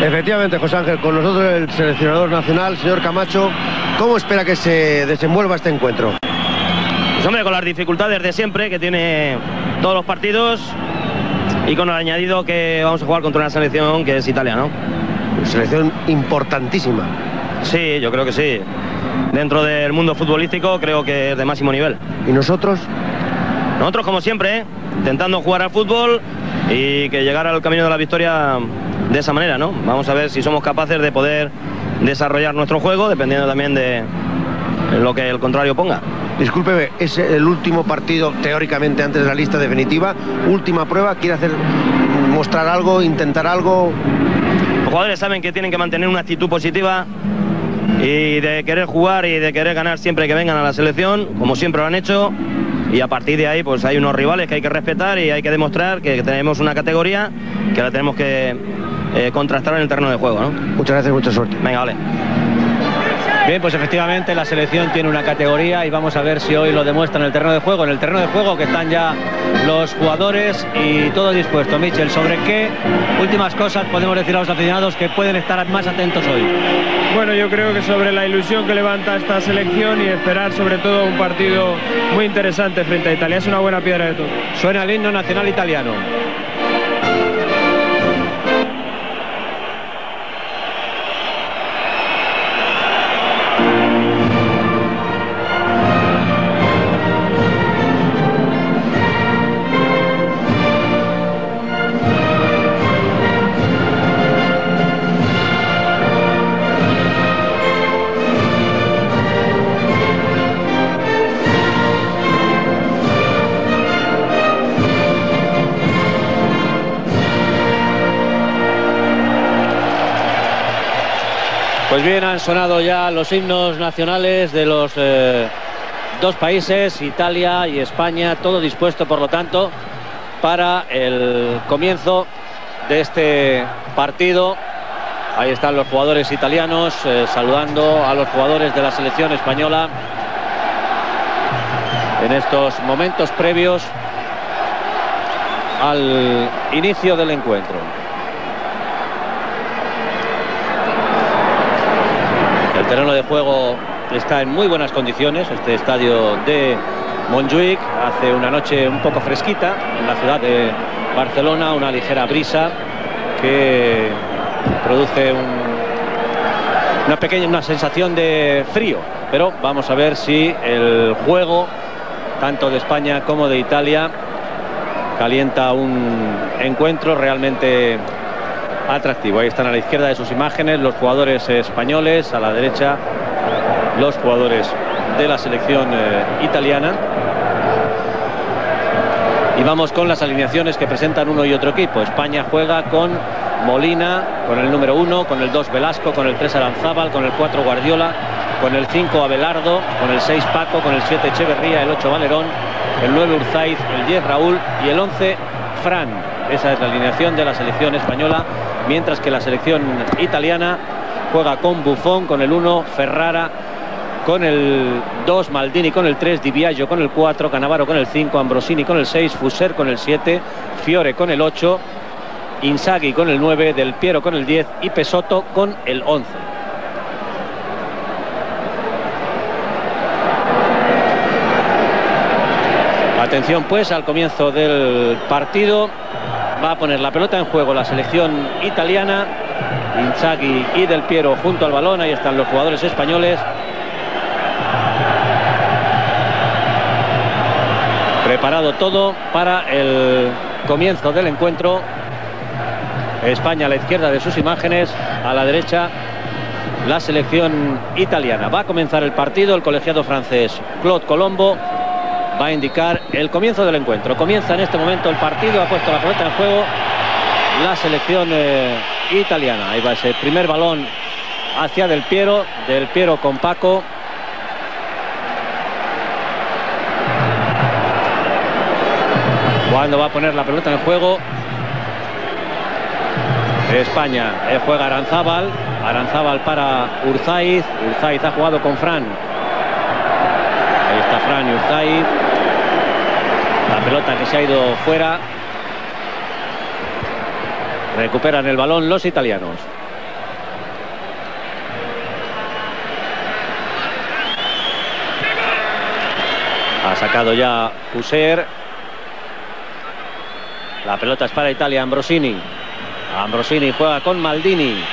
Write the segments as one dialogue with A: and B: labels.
A: Efectivamente, José Ángel, con nosotros el seleccionador nacional, señor Camacho, ¿cómo espera que se desenvuelva este encuentro?
B: Pues hombre, con las dificultades de siempre que tiene todos los partidos y con el añadido que vamos a jugar contra una selección que es Italia, ¿no?
A: Selección importantísima.
B: Sí, yo creo que sí. Dentro del mundo futbolístico creo que es de máximo nivel.
A: ¿Y nosotros?
B: Nosotros, como siempre, ¿eh? intentando jugar al fútbol y que llegar al camino de la victoria de esa manera, ¿no? Vamos a ver si somos capaces de poder desarrollar nuestro juego, dependiendo también de lo que el contrario ponga.
A: Discúlpeme, es el último partido teóricamente antes de la lista definitiva. Última prueba, quiere hacer mostrar algo, intentar algo.
B: Los jugadores saben que tienen que mantener una actitud positiva y de querer jugar y de querer ganar siempre que vengan a la selección, como siempre lo han hecho. Y a partir de ahí, pues hay unos rivales que hay que respetar y hay que demostrar que tenemos una categoría que la tenemos que eh, contrastar en el terreno de juego. ¿no?
A: Muchas gracias, mucha suerte.
B: Venga, vale.
C: Bien, pues efectivamente la selección tiene una categoría y vamos a ver si hoy lo demuestra en el terreno de juego. En el terreno de juego que están ya los jugadores y todo dispuesto. Michel, ¿sobre qué últimas cosas podemos decir a los aficionados que pueden estar más atentos hoy?
D: Bueno, yo creo que sobre la ilusión que levanta esta selección y esperar sobre todo un partido muy interesante frente a Italia. Es una buena piedra de todo.
C: Suena el himno nacional italiano. Bien, han sonado ya los himnos nacionales de los eh, dos países, Italia y España, todo dispuesto, por lo tanto, para el comienzo de este partido. Ahí están los jugadores italianos eh, saludando a los jugadores de la selección española en estos momentos previos al inicio del encuentro. El terreno de juego está en muy buenas condiciones, este estadio de Montjuic. Hace una noche un poco fresquita en la ciudad de Barcelona, una ligera brisa que produce un- una pequeña una sensación de frío. Pero vamos a ver si el juego, tanto de España como de Italia, calienta un encuentro realmente atractivo. Ahí están a la izquierda de sus imágenes los jugadores españoles, a la derecha los jugadores de la selección eh, italiana. Y vamos con las alineaciones que presentan uno y otro equipo. España juega con Molina, con el número uno, con el 2 Velasco, con el 3 Aranzábal, con el 4 Guardiola, con el 5 Abelardo, con el 6 Paco, con el 7 Echeverría, el 8 Valerón, el 9 Urzaiz, el 10 Raúl y el 11 Fran. Esa es la alineación de la selección española, mientras que la selección italiana juega con Buffon, con el 1 Ferrara, con el 2 Maldini, con el 3 Di Biagio, con el 4 Canavaro, con el 5 Ambrosini, con el 6 Fuser, con el 7 Fiore, con el 8 Inzaghi, con el 9 Del Piero, con el 10 y Pesotto, con el 11. Atención pues al comienzo del partido. Va a poner la pelota en juego la selección italiana. Inzaghi y Del Piero junto al balón. Ahí están los jugadores españoles. Preparado todo para el comienzo del encuentro. España a la izquierda de sus imágenes, a la derecha la selección italiana. Va a comenzar el partido el colegiado francés Claude Colombo va a indicar el comienzo del encuentro. Comienza en este momento el partido, ha puesto la pelota en juego la selección eh, italiana. Ahí va ese primer balón hacia Del Piero, Del Piero con Paco. Cuando va a poner la pelota en juego España eh, juega Aranzábal, Aranzábal para Urzaiz, Urzaiz ha jugado con Fran. Ahí está Fran y Urzaiz pelota que se ha ido fuera. Recuperan el balón los italianos. Ha sacado ya Puser. La pelota es para Italia, Ambrosini. Ambrosini juega con Maldini.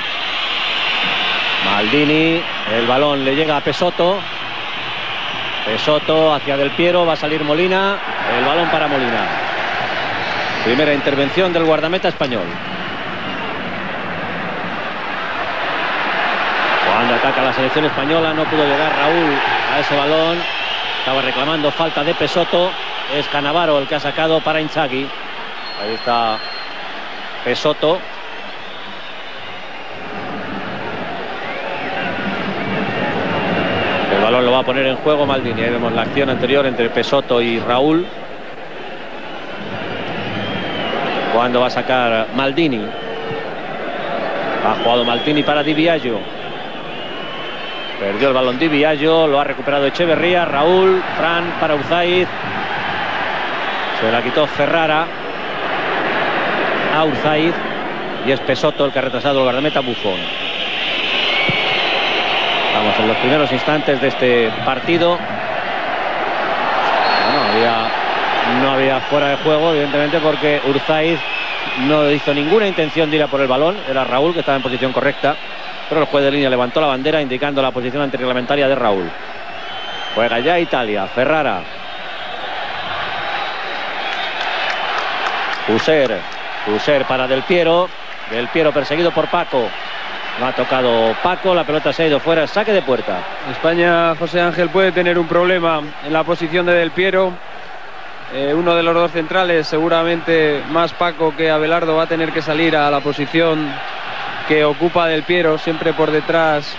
C: Maldini, el balón le llega a Pesotto. Pesotto hacia Del Piero, va a salir Molina. El balón para Molina. Primera intervención del guardameta español. Cuando ataca la selección española no pudo llegar Raúl a ese balón. Estaba reclamando falta de Pesotto. Es Canavaro el que ha sacado para Inzaghi. Ahí está Pesotto. Balón lo va a poner en juego Maldini. Ahí vemos la acción anterior entre Pesotto y Raúl. Cuando va a sacar Maldini. Ha jugado Maldini para Di Biagio. Perdió el balón Di Biagio, lo ha recuperado Echeverría, Raúl, Fran para Urzaiz. Se la quitó Ferrara a Urzaiz y es Pesotto el que ha retrasado el guardameta Bufón. Vamos en los primeros instantes de este partido. No había, no había fuera de juego, evidentemente, porque Urzaiz no hizo ninguna intención de ir a por el balón. Era Raúl que estaba en posición correcta. Pero el juez de línea levantó la bandera indicando la posición antirreglamentaria de Raúl. Juega ya Italia. Ferrara. User. User para Del Piero. Del Piero perseguido por Paco. No ha tocado Paco, la pelota se ha ido fuera, saque de puerta.
D: España, José Ángel, puede tener un problema en la posición de Del Piero. Eh, uno de los dos centrales, seguramente más Paco que Abelardo, va a tener que salir a la posición que ocupa Del Piero, siempre por detrás,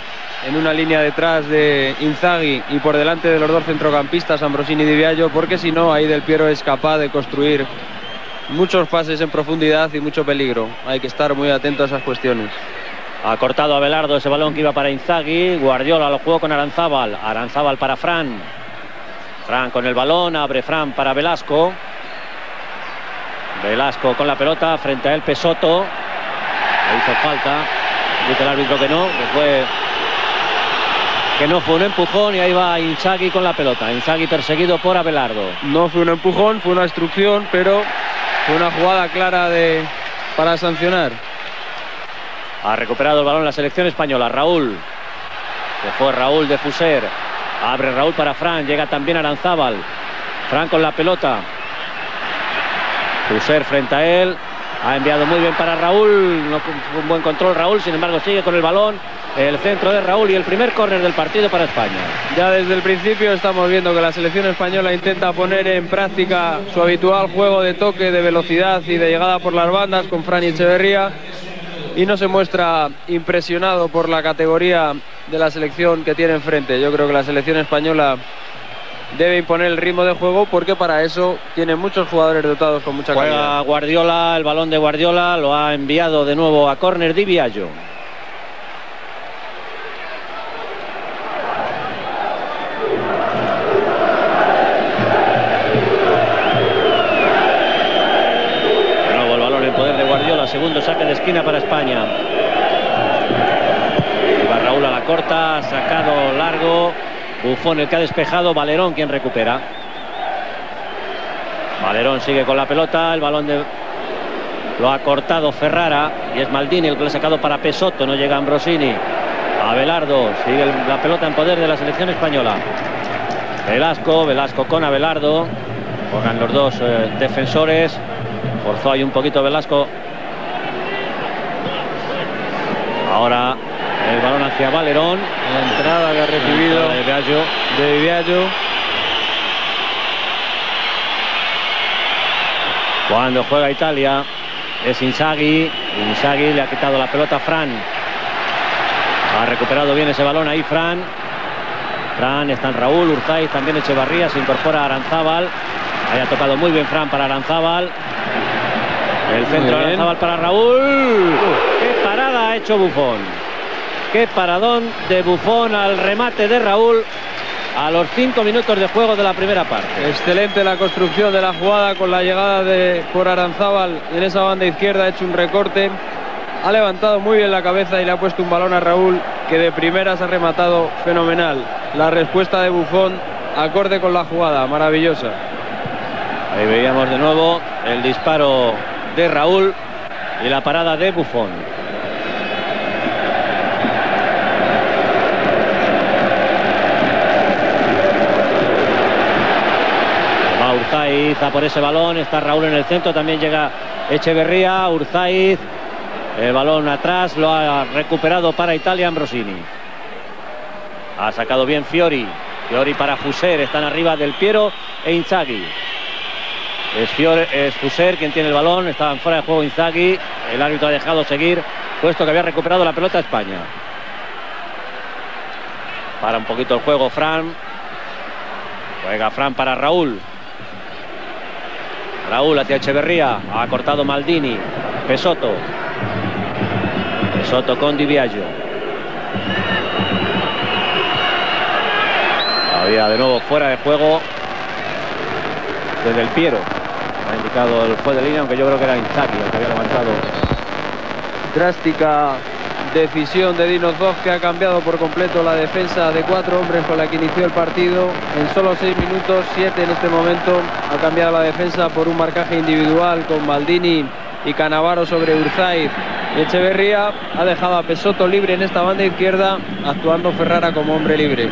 D: en una línea detrás de Inzaghi y por delante de los dos centrocampistas, Ambrosini y Di Biagio, porque si no, ahí Del Piero es capaz de construir muchos pases en profundidad y mucho peligro. Hay que estar muy atento a esas cuestiones.
C: Ha cortado Abelardo ese balón que iba para Inzaghi. Guardiola lo jugó con Aranzábal. Aranzábal para Fran. Fran con el balón. Abre Fran para Velasco. Velasco con la pelota. Frente a él Pesotto. Le hizo falta. Dice el árbitro que no. Que que no fue un empujón y ahí va Inzaghi con la pelota. Inzaghi perseguido por Abelardo.
D: No fue un empujón, fue una instrucción, pero fue una jugada clara de, para sancionar.
C: Ha recuperado el balón la selección española. Raúl. Se fue Raúl de Fuser. Abre Raúl para Fran. Llega también Aranzábal. Fran con la pelota. Fuser frente a él. Ha enviado muy bien para Raúl. Un buen control Raúl. Sin embargo sigue con el balón. El centro de Raúl y el primer córner del partido para España.
D: Ya desde el principio estamos viendo que la selección española intenta poner en práctica su habitual juego de toque, de velocidad y de llegada por las bandas con Fran Echeverría y no se muestra impresionado por la categoría de la selección que tiene enfrente. Yo creo que la selección española debe imponer el ritmo de juego porque para eso tiene muchos jugadores dotados con mucha
C: Juega
D: calidad.
C: Guardiola, el balón de Guardiola lo ha enviado de nuevo a córner Di Biagio. Bufón el que ha despejado, Valerón quien recupera. Valerón sigue con la pelota, el balón de... Lo ha cortado Ferrara y es Maldini el que lo ha sacado para Pesotto, no llega Ambrosini. Abelardo, sigue la pelota en poder de la selección española. Velasco, Velasco con Abelardo. Juegan los dos eh, defensores. Forzó ahí un poquito Velasco. Ahora hacia Valerón.
D: La entrada que ha recibido
C: de Biagio.
D: de Biagio.
C: Cuando juega Italia es Inzaghi. Inzaghi le ha quitado la pelota a Fran. Ha recuperado bien ese balón ahí Fran. Fran, están Raúl, Urzaiz, también Echevarría, se incorpora Aranzábal. Ahí ha tocado muy bien Fran para Aranzábal. El centro. Aranzábal para Raúl. ¡Qué parada ha hecho Bufón! ¡Qué paradón de Bufón al remate de Raúl a los cinco minutos de juego de la primera parte!
D: Excelente la construcción de la jugada con la llegada de por Aranzábal en esa banda izquierda, ha hecho un recorte. Ha levantado muy bien la cabeza y le ha puesto un balón a Raúl que de primeras ha rematado fenomenal. La respuesta de Bufón acorde con la jugada, maravillosa.
C: Ahí veíamos de nuevo el disparo de Raúl y la parada de Buffon. Va Por ese balón, está Raúl en el centro, también llega Echeverría, Urzaiz, el balón atrás, lo ha recuperado para Italia Ambrosini. Ha sacado bien Fiori, Fiori para Fuser, están arriba del Piero e Inzaghi. Es, Fiore, es Fuser quien tiene el balón, estaban fuera de juego Inzaghi, el árbitro ha dejado seguir, puesto que había recuperado la pelota España. Para un poquito el juego Fran. Juega Fran para Raúl. Raúl hacia Echeverría. Ha cortado Maldini. Pesoto. Pesoto con Di Biagio. Había de nuevo fuera de juego desde el Piero. Ha indicado el juez de línea, aunque yo creo que era Inzaghi el que había levantado.
D: Drástica decisión de Dinozov que ha cambiado por completo la defensa de cuatro hombres con la que inició el partido. En solo seis minutos, siete en este momento, ha cambiado la defensa por un marcaje individual con Maldini y Canavaro sobre Urzaiz. Echeverría ha dejado a Pesoto libre en esta banda izquierda, actuando Ferrara como hombre libre.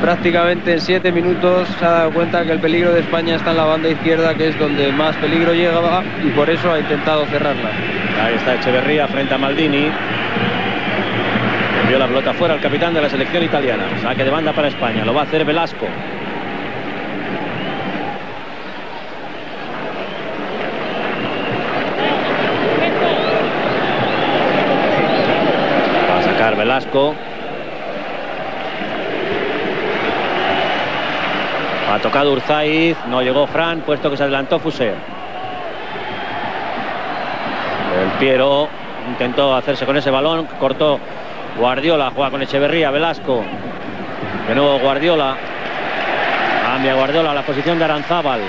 D: Prácticamente en siete minutos se ha dado cuenta que el peligro de España está en la banda izquierda, que es donde más peligro llegaba, y por eso ha intentado cerrarla.
C: Ahí está Echeverría frente a Maldini. Envió la pelota fuera al capitán de la selección italiana. Saque de banda para España. Lo va a hacer Velasco. Va a sacar Velasco. Ha tocado Urzaiz. No llegó Fran, puesto que se adelantó Fuser. El Piero intentó hacerse con ese balón, cortó Guardiola, juega con Echeverría, Velasco. De nuevo Guardiola. Cambia Guardiola la posición de Aranzábal.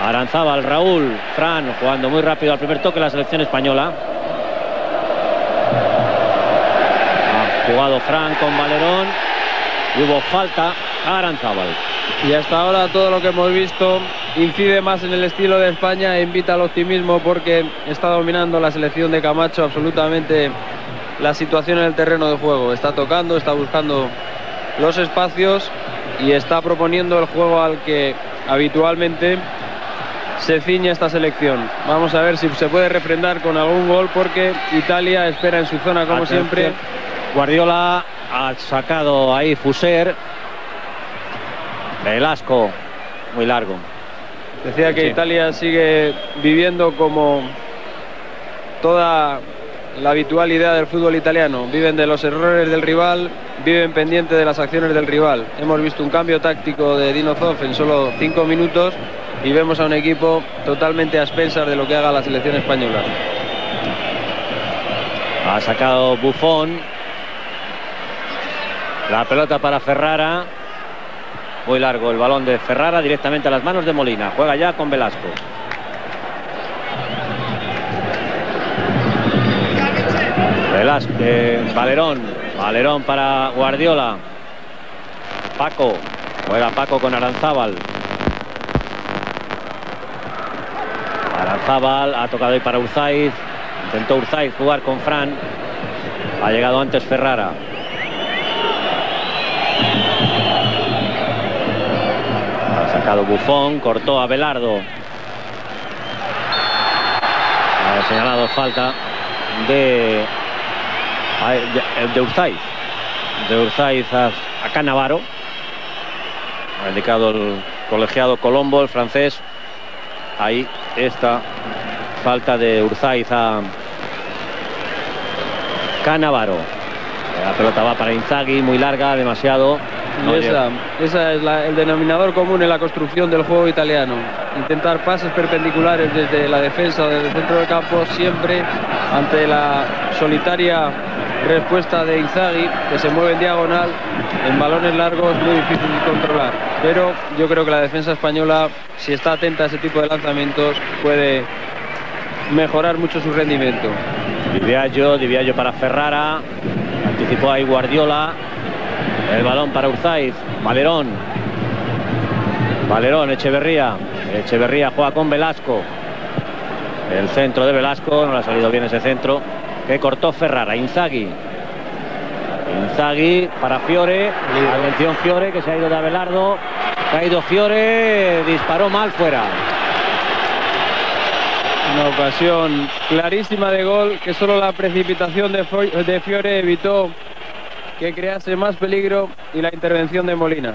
C: Aranzábal, Raúl, Fran jugando muy rápido al primer toque la selección española. Ha jugado Fran con Valerón. Hubo falta a Aranzábal.
D: Y hasta ahora todo lo que hemos visto incide más en el estilo de España e invita al optimismo porque está dominando la selección de Camacho absolutamente la situación en el terreno de juego. Está tocando, está buscando los espacios y está proponiendo el juego al que habitualmente se ciñe esta selección. Vamos a ver si se puede refrendar con algún gol porque Italia espera en su zona como
C: Atención.
D: siempre.
C: Guardiola ha sacado ahí Fuser. Velasco, muy largo.
D: Decía que
C: Sí.
D: Italia sigue viviendo como toda la habitual idea del fútbol italiano. Viven de los errores del rival, viven pendiente de las acciones del rival. Hemos visto un cambio táctico de Dinozov en solo cinco minutos y vemos a un equipo totalmente a expensas de lo que haga la selección española.
C: Ha sacado Buffon. La pelota para Ferrara. Muy largo el balón de Ferrara directamente a las manos de Molina. Juega ya con Velasco. Eh, Valerón. Valerón para Guardiola. Paco. Juega Paco con Aranzábal. Aranzábal ha tocado ahí para Urzaiz. Intentó Urzaiz jugar con Fran. Ha llegado antes Ferrara. Ha sacado Bufón, cortó a Belardo. Ha señalado falta de, de Urzaiz. De Urzaiz a, a Canavaro. Ha indicado el colegiado Colombo, el francés. Ahí está falta de Urzaiz a Canavaro. La pelota va para Inzaghi, muy larga, demasiado. No
D: esa, esa es la- el denominador común en la construcción del juego italiano. Intentar pases perpendiculares desde la defensa o desde el centro del campo, siempre ante la solitaria respuesta de Inzaghi, que se mueve en diagonal, en balones largos, muy difícil de controlar. Pero yo creo que la defensa española, si está atenta a ese tipo de lanzamientos, puede mejorar mucho su rendimiento.
C: Di Biagio, Di Biagio para Ferrara. Anticipó ahí Guardiola. El balón para Urzaiz. Valerón. Valerón, Echeverría. Echeverría juega con Velasco. El centro de Velasco, no le ha salido bien ese centro. Que cortó Ferrara. Inzagui. Inzagui para Fiore. Atención Fiore que se ha ido de Abelardo. Caído Fiore. Disparó mal fuera.
D: Una ocasión clarísima de gol que solo la precipitación de, de Fiore evitó que crease más peligro y la intervención de Molina.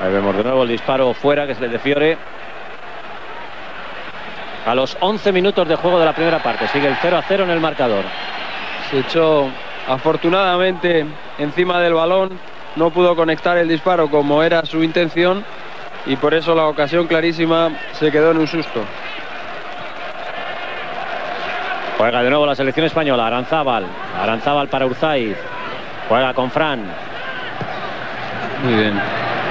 C: Ahí vemos de nuevo el disparo fuera que es el de Fiore. A los 11 minutos de juego de la primera parte. Sigue el 0 a 0 en el marcador.
D: Se echó afortunadamente encima del balón. No pudo conectar el disparo como era su intención y por eso la ocasión clarísima se quedó en un susto.
C: Juega de nuevo la selección española, Aranzábal, Aranzábal para Urzaiz, juega con Fran.
D: Muy bien.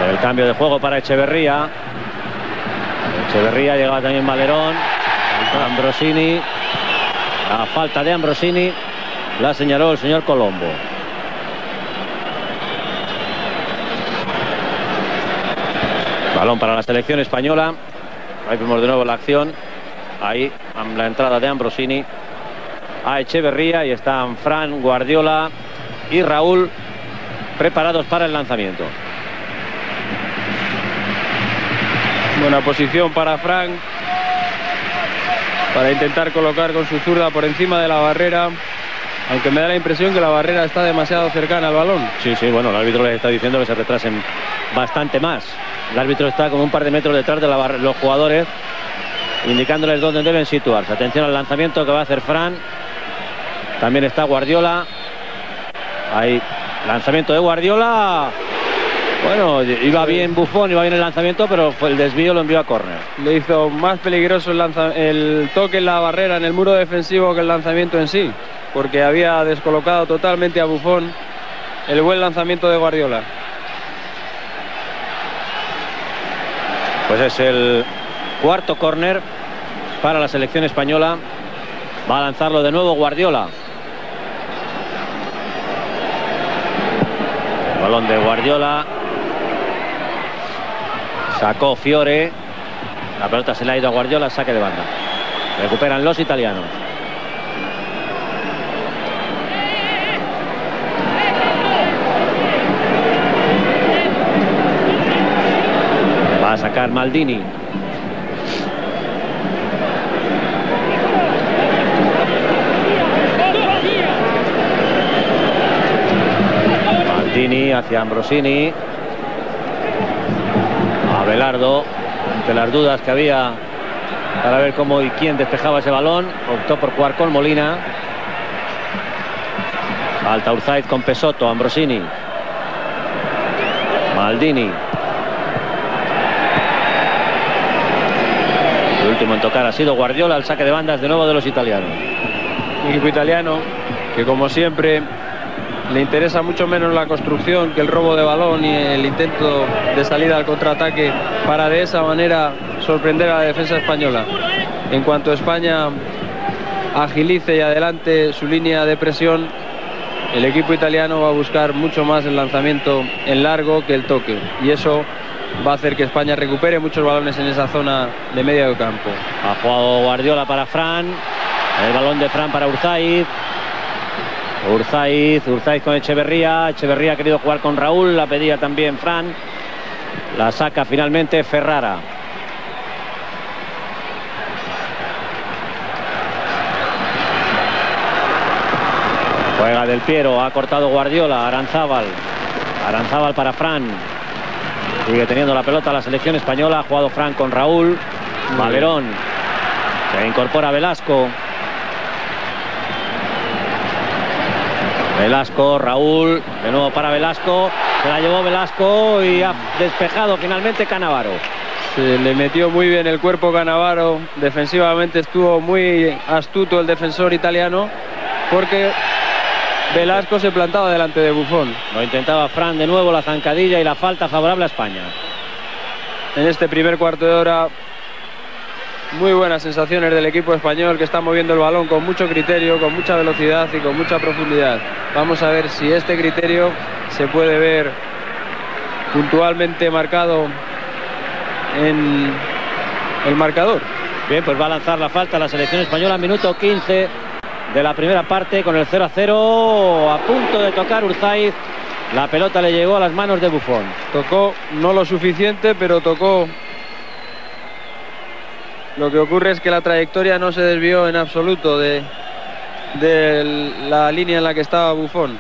C: El cambio de juego para Echeverría. Echeverría llegaba también Valerón, Ambrosini, la falta de Ambrosini la señaló el señor Colombo. Balón para la selección española. Ahí vemos de nuevo la acción. Ahí la entrada de Ambrosini a Echeverría y están Fran, Guardiola y Raúl preparados para el lanzamiento.
D: Buena posición para Fran para intentar colocar con su zurda por encima de la barrera aunque me da la impresión que la barrera está demasiado cercana al balón.
C: Sí, sí, bueno, el árbitro les está diciendo que se retrasen bastante más. El árbitro está como un par de metros detrás de los jugadores, indicándoles dónde deben situarse. Atención al lanzamiento que va a hacer Fran. También está Guardiola. Ahí, lanzamiento de Guardiola. Bueno, iba bien Bufón, iba bien el lanzamiento, pero el desvío lo envió a córner.
D: Le hizo más peligroso el, el toque en la barrera, en el muro defensivo, que el lanzamiento en sí porque había descolocado totalmente a Bufón el buen lanzamiento de Guardiola.
C: Pues es el cuarto córner para la selección española. Va a lanzarlo de nuevo Guardiola. balón de Guardiola. Sacó Fiore. La pelota se le ha ido a Guardiola, saque de banda. Recuperan los italianos. sacar Maldini. Maldini hacia Ambrosini. Abelardo, ante las dudas que había para ver cómo y quién despejaba ese balón, optó por jugar con Molina. Alta Urzaiz con Pesoto, Ambrosini. Maldini. último en tocar ha sido Guardiola, el saque de bandas de nuevo de los italianos.
D: Un equipo italiano que como siempre le interesa mucho menos la construcción que el robo de balón y el intento de salida al contraataque para de esa manera sorprender a la defensa española. En cuanto España agilice y adelante su línea de presión, el equipo italiano va a buscar mucho más el lanzamiento en largo que el toque. Y eso va a hacer que España recupere muchos balones en esa zona de medio campo.
C: Ha jugado Guardiola para Fran, el balón de Fran para Urzaiz. Urzaiz, Urzaiz con Echeverría, Echeverría ha querido jugar con Raúl, la pedía también Fran. La saca finalmente Ferrara. Juega del Piero, ha cortado Guardiola, Aranzábal. Aranzábal para Fran. Sigue teniendo la pelota la selección española. Ha jugado Frank con Raúl. Valerón. Se incorpora Velasco. Velasco, Raúl. De nuevo para Velasco. Se la llevó Velasco y ha despejado finalmente Canavaro.
D: Se le metió muy bien el cuerpo Canavaro. Defensivamente estuvo muy astuto el defensor italiano. Porque Velasco se plantaba delante de Bufón.
C: Lo intentaba Fran de nuevo, la zancadilla y la falta favorable a España.
D: En este primer cuarto de hora muy buenas sensaciones del equipo español que está moviendo el balón con mucho criterio, con mucha velocidad y con mucha profundidad. Vamos a ver si este criterio se puede ver puntualmente marcado en el marcador.
C: Bien, pues va a lanzar la falta la selección española, minuto 15 de la primera parte con el 0 a 0, a punto de tocar Urzaiz. La pelota le llegó a las manos de Bufón.
D: Tocó no lo suficiente, pero tocó. Lo que ocurre es que la trayectoria no se desvió en absoluto de, de la línea en la que estaba Bufón.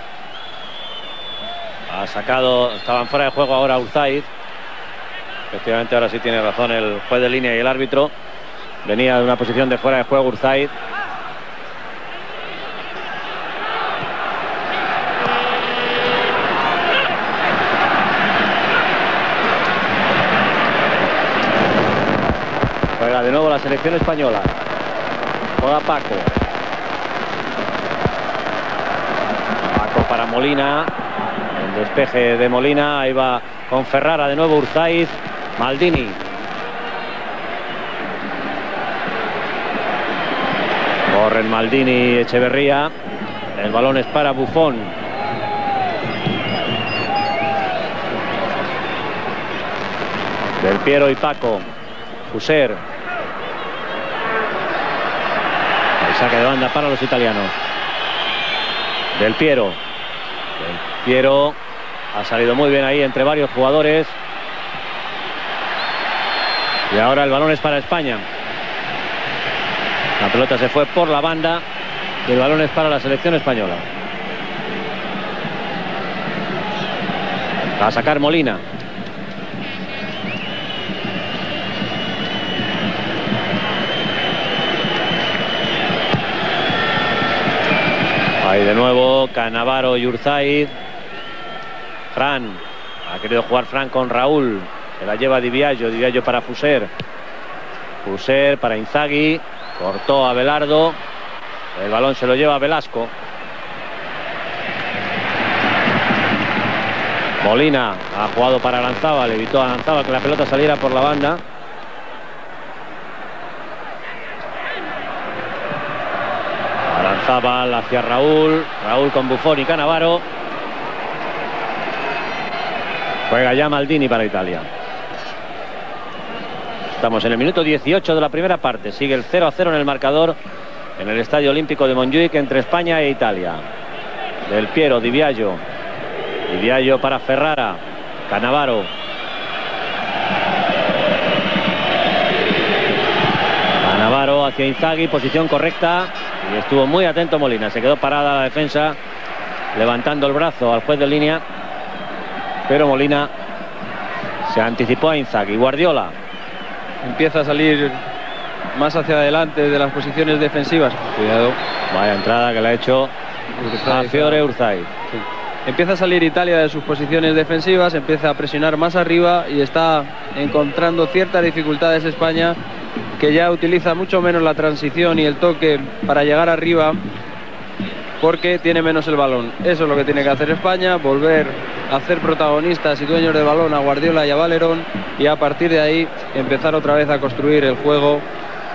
C: Ha sacado, estaban fuera de juego ahora Urzaiz. Efectivamente, ahora sí tiene razón el juez de línea y el árbitro. Venía de una posición de fuera de juego Urzaiz. Juega de nuevo la selección española. Juega Paco. Paco para Molina. El despeje de Molina. Ahí va con Ferrara de nuevo Urzaiz. Maldini. Corren Maldini Echeverría. El balón es para Bufón. Del Piero y Paco. Fuser. Saque de banda para los italianos. Del Piero. Del Piero ha salido muy bien ahí entre varios jugadores. Y ahora el balón es para España. La pelota se fue por la banda y el balón es para la selección española. Va a sacar Molina. Ahí de nuevo Canavaro y Urzaiz. Fran. Ha querido jugar Fran con Raúl. Se la lleva Diviallo. Diviallo para Fuser. Fuser para Inzagui. Cortó a Belardo. El balón se lo lleva Velasco. Molina ha jugado para Lanzaba, le evitó a Lanzaba que la pelota saliera por la banda. Lanzaba hacia Raúl, Raúl con Buffon y Canavaro. Juega ya Maldini para Italia. Estamos en el minuto 18 de la primera parte. Sigue el 0 a 0 en el marcador en el Estadio Olímpico de Montjuic entre España e Italia. Del Piero, Di Biagio. Di Biagio para Ferrara. Canavaro. Hacia posición correcta. Y estuvo muy atento Molina. Se quedó parada la defensa, levantando el brazo al juez de línea. Pero Molina se anticipó a Inzaghi. Guardiola.
D: Empieza a salir más hacia adelante de las posiciones defensivas. Cuidado.
C: Vaya entrada que le ha hecho a Fiore Urzai.
D: Sí. Empieza a salir Italia de sus posiciones defensivas, empieza a presionar más arriba y está encontrando ciertas dificultades España que ya utiliza mucho menos la transición y el toque para llegar arriba porque tiene menos el balón. Eso es lo que tiene que hacer España, volver a ser protagonistas y dueños de balón a Guardiola y a Valerón y a partir de ahí empezar otra vez a construir el juego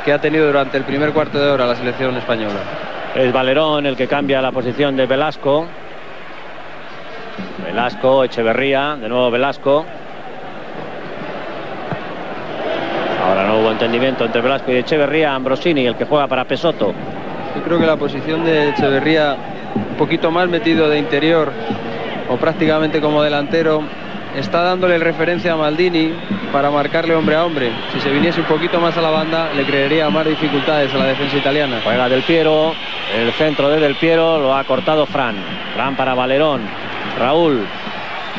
D: que ha tenido durante el primer cuarto de hora la selección española.
C: Es Valerón el que cambia la posición de Velasco. Velasco, Echeverría, de nuevo Velasco. Ahora no hubo entendimiento entre Velasco y Echeverría. Ambrosini, el que juega para Pesoto.
D: Yo creo que la posición de Echeverría, un poquito más metido de interior o prácticamente como delantero, está dándole referencia a Maldini para marcarle hombre a hombre. Si se viniese un poquito más a la banda, le creería más dificultades a la defensa italiana.
C: Juega Del Piero, el centro de Del Piero lo ha cortado Fran. Fran para Valerón. Raúl.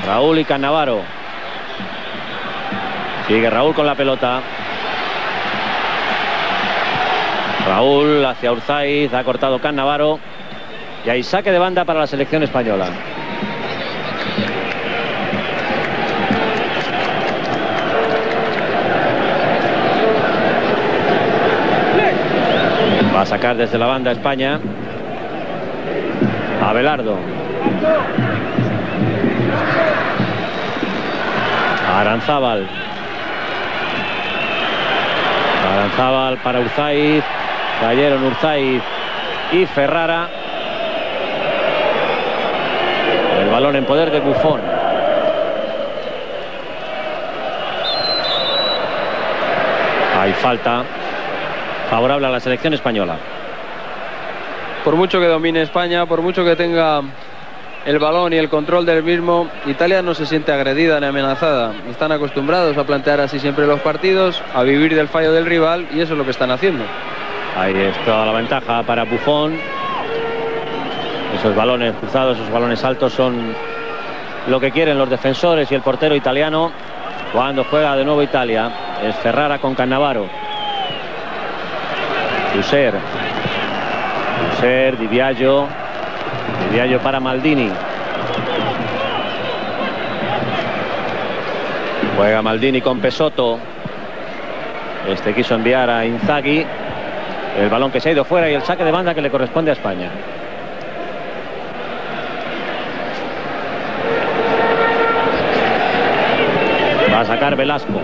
C: Raúl y Cannavaro. Sigue Raúl con la pelota. Raúl hacia Urzaiz, ha cortado Cannavaro. Y hay saque de banda para la selección española. Va a sacar desde la banda España. Abelardo. Aranzábal. Aranzábal para Urzaiz. Cayeron Urzaiz y Ferrara. El balón en poder de Bufón. Hay falta favorable a la selección española.
D: Por mucho que domine España, por mucho que tenga el balón y el control del mismo, Italia no se siente agredida ni amenazada. Están acostumbrados a plantear así siempre los partidos, a vivir del fallo del rival y eso es lo que están haciendo.
C: Ahí está la ventaja para Buffon. Esos balones cruzados, esos balones altos son lo que quieren los defensores y el portero italiano cuando juega de nuevo Italia. Es Ferrara con Cannavaro. User. User, Di Biagio. Di Biagio para Maldini. Juega Maldini con Pesotto. Este quiso enviar a Inzaghi. El balón que se ha ido fuera y el saque de banda que le corresponde a España. Va a sacar Velasco.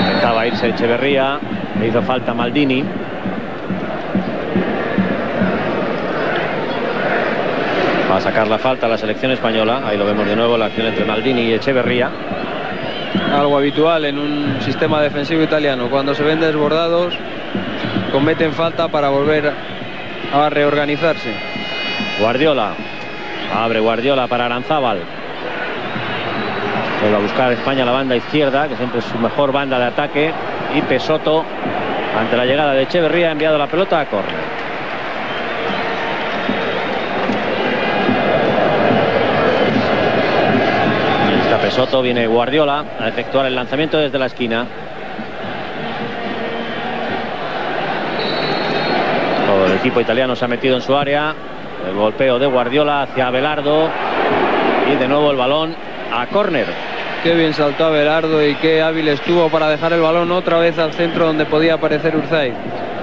C: Intentaba irse Echeverría. Le hizo falta Maldini. Va a sacar la falta a la selección española. Ahí lo vemos de nuevo, la acción entre Maldini y Echeverría.
D: Algo habitual en un sistema defensivo italiano. Cuando se ven desbordados, cometen falta para volver a reorganizarse.
C: Guardiola. Abre Guardiola para Aranzábal. Vuelve a buscar España la banda izquierda, que siempre es su mejor banda de ataque. Y Pesoto, ante la llegada de Echeverría, ha enviado la pelota a córner. Pesoto, viene Guardiola a efectuar el lanzamiento desde la esquina. Todo el equipo italiano se ha metido en su área. El golpeo de Guardiola hacia Abelardo. Y de nuevo el balón a córner.
D: Qué bien saltó Abelardo y qué hábil estuvo para dejar el balón otra vez al centro donde podía aparecer Urzay.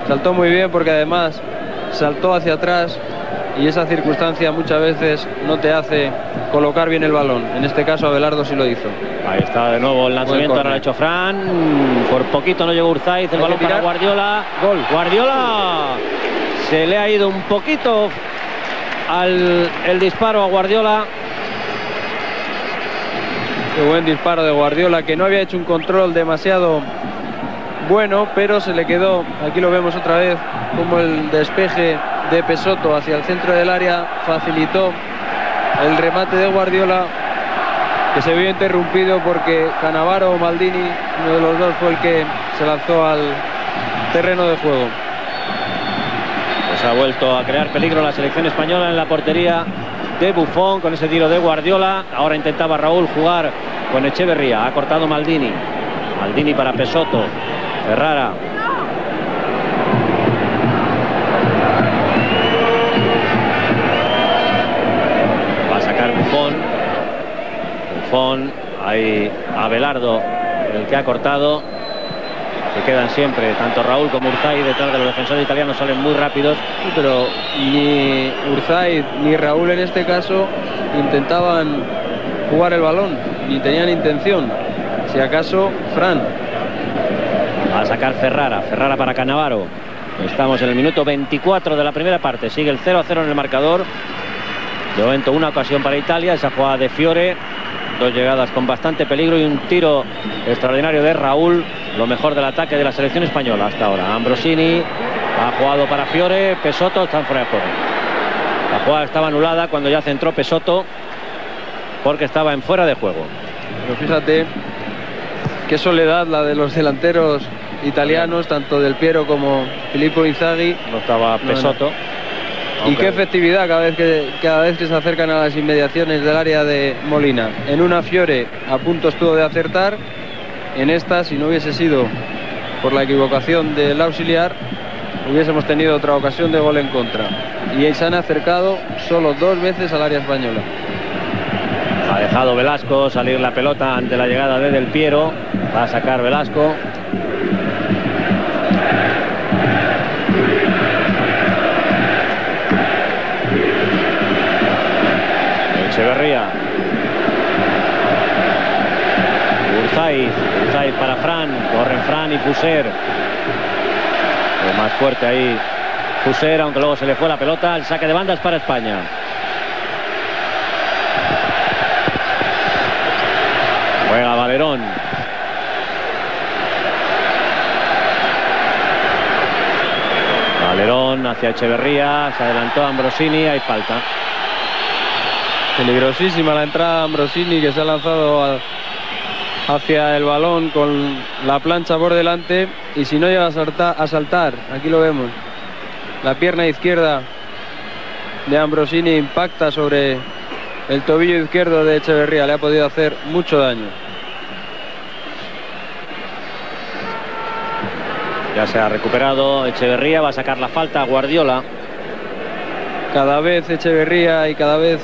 D: Saltó muy bien porque además saltó hacia atrás y esa circunstancia muchas veces no te hace colocar bien el balón. En este caso Abelardo sí lo hizo.
C: Ahí está de nuevo el lanzamiento, ahora lo ha hecho Fran. Por poquito no llegó Urzaiz, el balón para Guardiola.
D: Gol.
C: Guardiola se le ha ido un poquito al el disparo a Guardiola.
D: Qué buen disparo de Guardiola que no había hecho un control demasiado bueno, pero se le quedó, aquí lo vemos otra vez, como el despeje de Pesoto hacia el centro del área facilitó el remate de Guardiola que se vio interrumpido porque Canavaro o Maldini, uno de los dos fue el que se lanzó al terreno de juego.
C: Pues ha vuelto a crear peligro la selección española en la portería de Buffon con ese tiro de Guardiola. Ahora intentaba Raúl jugar con Echeverría. Ha cortado Maldini. Maldini para Pesoto. Ferrara. Buffon. Ahí Abelardo, el que ha cortado. Se quedan siempre, tanto Raúl como Urzay detrás de los defensores italianos salen muy rápidos.
D: Pero ni Urzay ni Raúl en este caso intentaban jugar el balón, ni tenían intención. Si acaso, Fran.
C: Va a sacar Ferrara, Ferrara para Canavaro. Estamos en el minuto 24 de la primera parte. Sigue el 0 a 0 en el marcador. De momento una ocasión para Italia, esa jugada de Fiore. Dos llegadas con bastante peligro y un tiro extraordinario de Raúl. Lo mejor del ataque de la selección española hasta ahora. Ambrosini ha jugado para Fiore. Pesoto están fuera de juego. La jugada estaba anulada cuando ya centró Pesoto porque estaba en fuera de juego.
D: Pero fíjate qué soledad la de los delanteros italianos, tanto Del Piero como Filippo Inzaghi.
C: No estaba
D: Y qué efectividad cada vez, que, cada vez que se acercan a las inmediaciones del área de Molina. En una Fiore a punto estuvo de acertar. En esta, si no hubiese sido por la equivocación del auxiliar, hubiésemos tenido otra ocasión de gol en contra. Y se han acercado solo dos veces al área española.
C: Ha dejado Velasco salir la pelota ante la llegada de Del Piero. Va a sacar Velasco. Urzaiz, Urzaiz para Fran, corren Fran y Fuser. más fuerte ahí Fuser, aunque luego se le fue la pelota. El saque de bandas para España. Juega Valerón. Valerón hacia Echeverría, se adelantó Ambrosini, hay falta.
D: Peligrosísima la entrada de Ambrosini que se ha lanzado hacia el balón con la plancha por delante y si no llega a saltar, aquí lo vemos, la pierna izquierda de Ambrosini impacta sobre el tobillo izquierdo de Echeverría, le ha podido hacer mucho daño.
C: Ya se ha recuperado Echeverría, va a sacar la falta a Guardiola.
D: Cada vez Echeverría y cada vez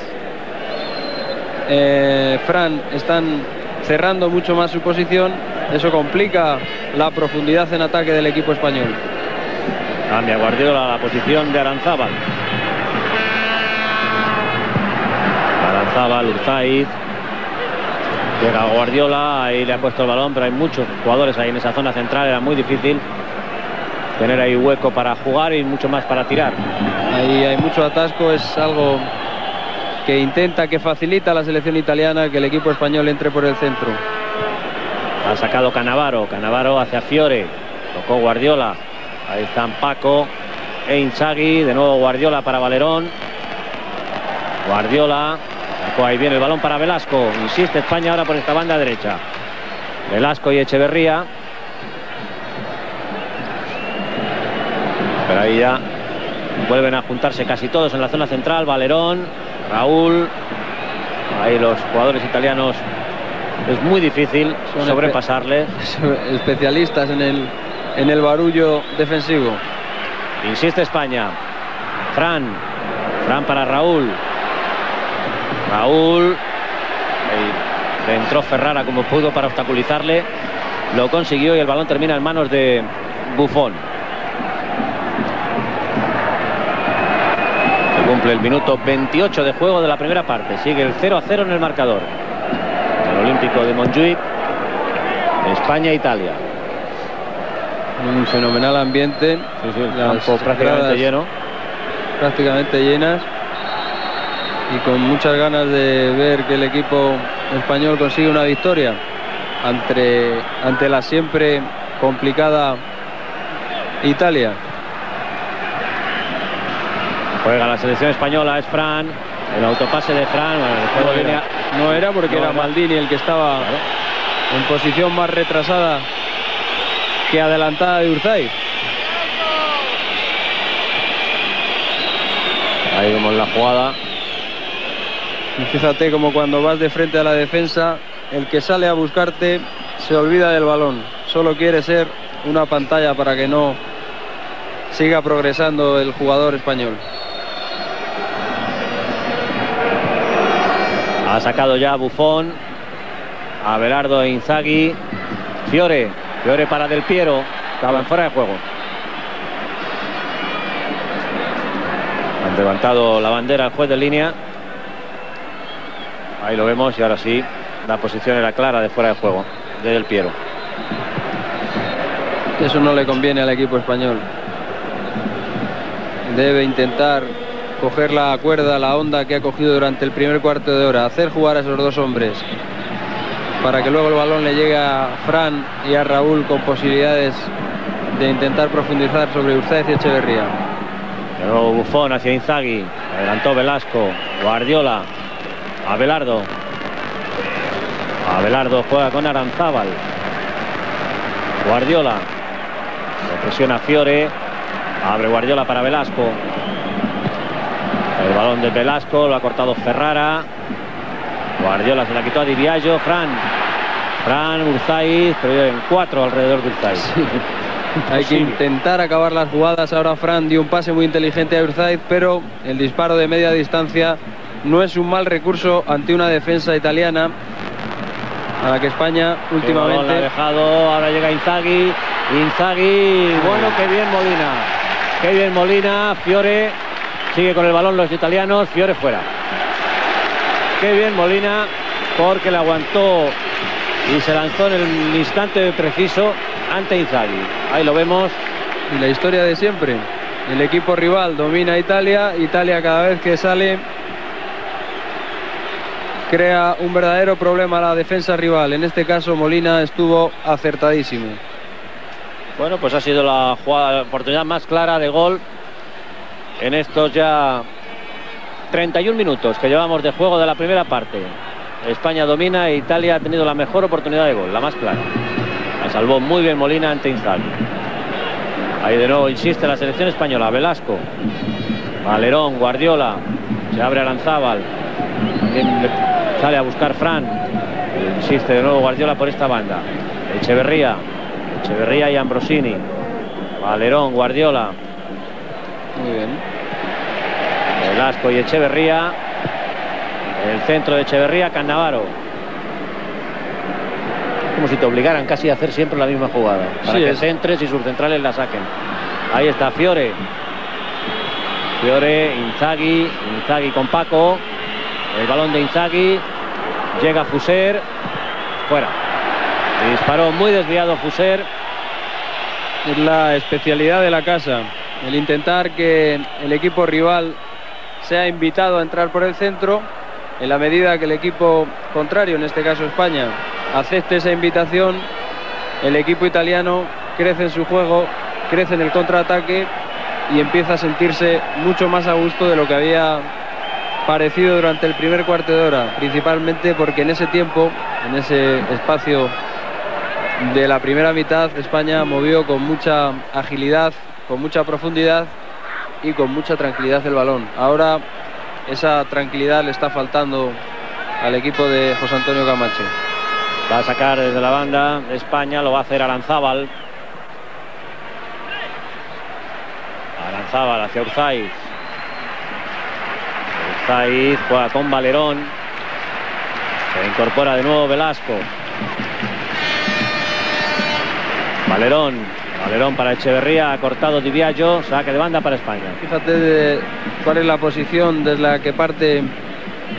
D: eh, Fran están cerrando mucho más su posición. Eso complica la profundidad en ataque del equipo español.
C: Cambia Guardiola la posición de Aranzábal. Aranzábal, Urzaiz. Llega Guardiola, ahí le ha puesto el balón, pero hay muchos jugadores ahí en esa zona central, era muy difícil tener ahí hueco para jugar y mucho más para tirar.
D: Ahí hay mucho atasco, es algo que intenta, que facilita la selección italiana que el equipo español entre por el centro.
C: Ha sacado Canavaro, Canavaro hacia Fiore, tocó Guardiola, ahí están Paco e Inzaghi, de nuevo Guardiola para Valerón. Guardiola, ahí viene el balón para Velasco, insiste España ahora por esta banda derecha. Velasco y Echeverría. Pero ahí ya vuelven a juntarse casi todos en la zona central. Valerón, Raúl. Ahí los jugadores italianos es muy difícil sobrepasarles.
D: Especialistas en el, en el barullo defensivo.
C: Insiste España. Fran. Fran para Raúl. Raúl. Ahí entró Ferrara como pudo para obstaculizarle. Lo consiguió y el balón termina en manos de Buffon. Cumple el minuto 28 de juego de la primera parte. Sigue el 0 a 0 en el marcador. El Olímpico de Montjuic, España-Italia.
D: Un fenomenal ambiente.
C: campo prácticamente lleno.
D: Prácticamente llenas. Y con muchas ganas de ver que el equipo español consigue una victoria ante, ante la siempre complicada Italia.
C: Juega la selección española, es Fran. El autopase de Fran.
D: no, era, porque era Maldini el que estaba en posición más retrasada que adelantada de Urzay.
C: Ahí vemos la jugada.
D: fíjate como cuando vas de frente a la defensa, el que sale a buscarte se olvida del balón. Solo quiere ser una pantalla para que no siga progresando el jugador español.
C: Ha sacado ya Bufón. Abelardo e Inzaghi. Fiore. Fiore para Del Piero. Estaba en fuera de juego. Han levantado la bandera al juez de línea. Ahí lo vemos y ahora sí. La posición era clara de fuera de juego de Del Piero.
D: Eso no le conviene al equipo español. Debe intentar coger la cuerda, la onda que ha cogido durante el primer cuarto de hora, hacer jugar a esos dos hombres para que luego el balón le llegue a Fran y a Raúl con posibilidades de intentar profundizar sobre Urzaiz y Echeverría.
C: De nuevo Bufón hacia Inzaghi, adelantó Velasco, Guardiola, Abelardo. Abelardo juega con Aranzábal. Guardiola. presiona Fiore. Abre Guardiola para Velasco. El balón de Velasco, lo ha cortado Ferrara. Guardiola se la quitó a Diviallo. Fran. Fran, Urzaiz, pero en cuatro alrededor de Urzaiz.
D: Hay que intentar acabar las jugadas. Ahora Fran dio un pase muy inteligente a Urzaiz, pero el disparo de media distancia no es un mal recurso ante una defensa italiana a la que España últimamente
C: ha dejado. Ahora llega Inzaghi. Inzaghi, bueno, qué bien Molina. Qué bien Molina. Fiore Sigue con el balón los italianos. Fiore fuera. Qué bien Molina, porque le aguantó y se lanzó en el instante preciso ante Inzaghi. Ahí lo vemos.
D: Y la historia de siempre. El equipo rival domina a Italia. Italia cada vez que sale crea un verdadero problema a la defensa rival. En este caso Molina estuvo acertadísimo.
C: Bueno, pues ha sido la, jugada, la oportunidad más clara de gol en estos ya 31 minutos que llevamos de juego de la primera parte. España domina e Italia ha tenido la mejor oportunidad de gol, la más clara. La salvó muy bien Molina ante Inzaghi. Ahí de nuevo insiste la selección española. Velasco, Valerón, Guardiola, se abre Aranzábal. Sale a buscar Fran. Insiste de nuevo Guardiola por esta banda. Echeverría, Echeverría y Ambrosini. Valerón, Guardiola.
D: Muy bien.
C: Velasco y Echeverría. El centro de Echeverría, Cannavaro. Como si te obligaran casi a hacer siempre la misma jugada. Para
D: Sí,
C: que
D: es.
C: centres y sus centrales la saquen. Ahí está Fiore. Fiore, Inzaghi, Inzaghi con Paco. El balón de Inzaghi. Llega Fuser. Fuera. Disparó muy desviado Fuser.
D: Es la especialidad de la casa. El intentar que el equipo rival sea invitado a entrar por el centro en la medida que el equipo contrario, en este caso España, acepte esa invitación, el equipo italiano crece en su juego, crece en el contraataque y empieza a sentirse mucho más a gusto de lo que había parecido durante el primer cuarto de hora, principalmente porque en ese tiempo, en ese espacio de la primera mitad, España movió con mucha agilidad, con mucha profundidad y con mucha tranquilidad el balón. Ahora esa tranquilidad le está faltando al equipo de José Antonio Camacho.
C: Va a sacar desde la banda de España, lo va a hacer Aranzábal. Aranzábal hacia Urzaiz. Urzaiz juega con Valerón. Se incorpora de nuevo Velasco. Valerón. Valerón para Echeverría, ha cortado Di Biagio, saque de banda para España.
D: Fíjate de cuál es la posición desde la que parte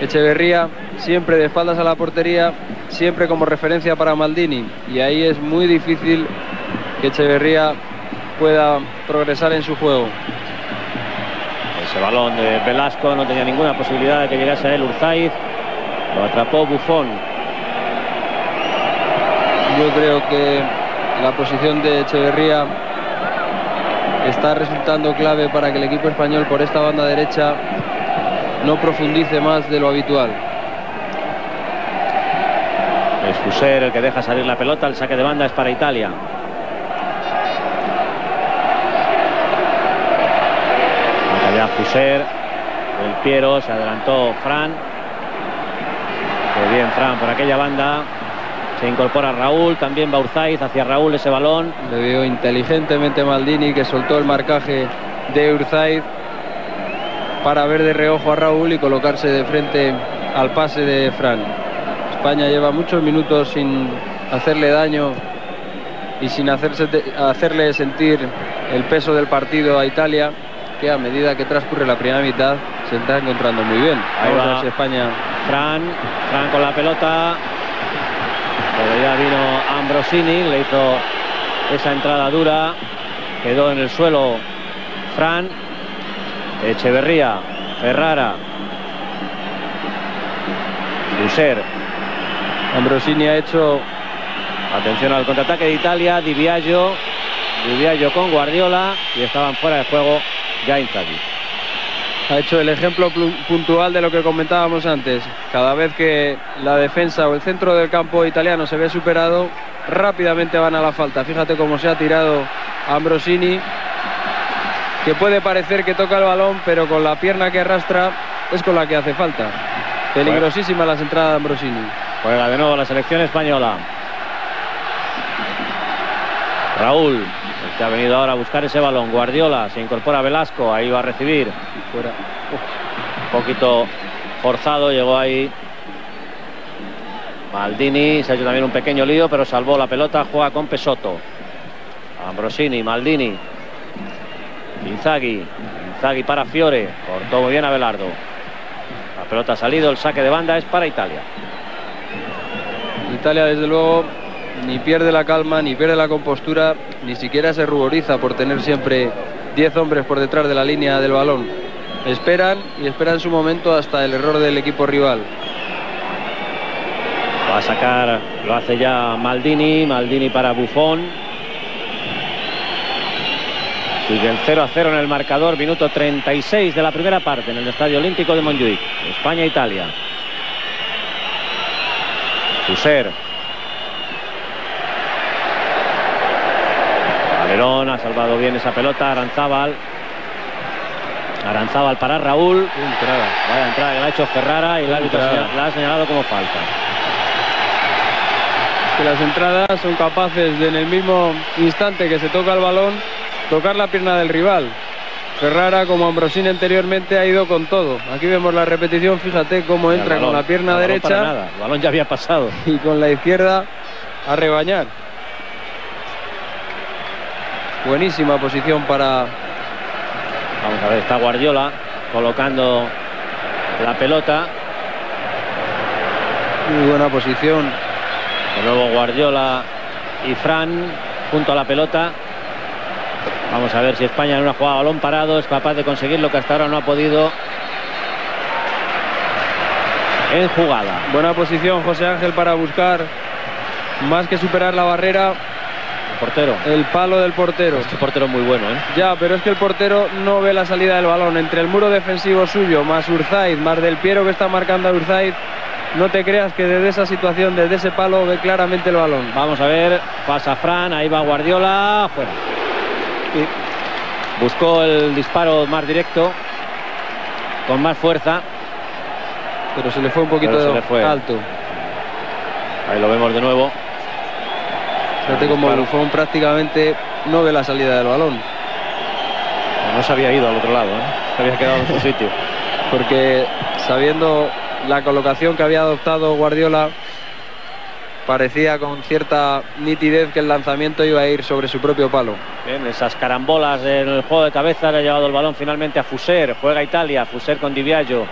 D: Echeverría, siempre de espaldas a la portería, siempre como referencia para Maldini. Y ahí es muy difícil que Echeverría pueda progresar en su juego.
C: Ese balón de Velasco no tenía ninguna posibilidad de que llegase a él Urzaiz. Lo atrapó Bufón.
D: Yo creo que la posición de Echeverría está resultando clave para que el equipo español por esta banda derecha no profundice más de lo habitual.
C: Es Fuser el que deja salir la pelota. El saque de banda es para Italia. Ya Fuser. El Piero. Se adelantó Fran. Qué bien Fran por aquella banda. Se incorpora Raúl. También va Urzaiz hacia Raúl ese balón.
D: Le veo inteligentemente Maldini que soltó el marcaje de Urzaiz para ver de reojo a Raúl y colocarse de frente al pase de Fran. España lleva muchos minutos sin hacerle daño y sin hacerse hacerle sentir el peso del partido a Italia, que a medida que transcurre la primera mitad se está encontrando muy bien.
C: Ahí
D: Vamos a
C: va.
D: ver si España
C: Fran, Fran con la pelota. Pero vino Ambrosini, le hizo esa entrada dura. Quedó en el suelo Fran. Echeverría, Ferrara. Lucer.
D: Ambrosini ha hecho
C: Atención al contraataque de Italia. Di Biagio. Di Biagio con Guardiola. Y estaban fuera de juego ya Inzaghi.
D: Ha hecho el ejemplo puntual de lo que comentábamos antes. Cada vez que la defensa o el centro del campo italiano se ve superado, rápidamente van a la falta. Fíjate cómo se ha tirado Ambrosini, que puede parecer que toca el balón, pero con la pierna que arrastra es con la que hace falta. Peligrosísima las entradas de Ambrosini.
C: Juega de nuevo la selección española. Raúl, que ha venido ahora a buscar ese balón. Guardiola, se incorpora Velasco, ahí va a recibir.
D: Fuera.
C: Un poquito forzado, llegó ahí. Maldini, se ha hecho también un pequeño lío, pero salvó la pelota, juega con Pesotto. Ambrosini, Maldini. Inzaghi, Inzaghi para Fiore, cortó muy bien a Belardo. pelota ha salido, el saque de banda es para Italia.
D: Italia, desde luego, ni pierde la calma, ni pierde la compostura, ni siquiera se ruboriza por tener siempre 10 hombres por detrás de la línea del balón. Esperan y esperan su momento hasta el error del equipo rival.
C: Va a sacar, lo hace ya Maldini, Maldini para Buffon. Sigue el 0 a 0 en el marcador, minuto 36 de la primera parte en el Estadio Olímpico de Montjuic, España-Italia. Fuser. Ha salvado bien esa pelota, Aranzábal. Aranzábal para Raúl.
D: Entrada.
C: Vaya entrada que la ha hecho Ferrara y el árbitro la ha señalado como falta.
D: Que las entradas son capaces de en el mismo instante que se toca el balón, tocar la pierna del rival. Ferrara, como Ambrosini anteriormente, ha ido con todo. Aquí vemos la repetición, fíjate cómo entra con la pierna derecha.
C: para nada, El balón ya había pasado.
D: y con la izquierda a rebañar. Buenísima posición para
C: Vamos a ver, está Guardiola colocando la pelota.
D: muy buena posición.
C: De nuevo Guardiola y Fran junto a la pelota. Vamos a ver si España en una jugada a balón parado es capaz de conseguir lo que hasta ahora no ha podido en jugada.
D: Buena posición José Ángel para buscar más que superar la barrera,
C: portero.
D: el palo del portero.
C: Este portero es muy bueno, ¿eh?
D: Ya, pero es que el portero no ve la salida del balón. Entre el muro defensivo suyo, más Urzaiz, más del Piero que está marcando a Urzaiz, no te creas que desde esa situación, desde ese palo, ve claramente el balón.
C: Vamos a ver, pasa Fran, ahí va Guardiola, fuera. Buscó el disparo más directo, con más fuerza.
D: Pero se le fue un poquito de alto.
C: Ahí lo vemos de nuevo.
D: Fíjate como
C: disparo.
D: Buffon prácticamente no ve la salida del balón.
C: No se había ido al otro lado, ¿eh? se había quedado en su sitio.
D: Porque sabiendo la colocación que había adoptado Guardiola, parecía con cierta nitidez que el lanzamiento iba a ir sobre su propio palo.
C: Bien, esas carambolas en el juego de cabeza le ha llevado el balón finalmente a Fuser. Juega Italia, Fuser con Di Biagio.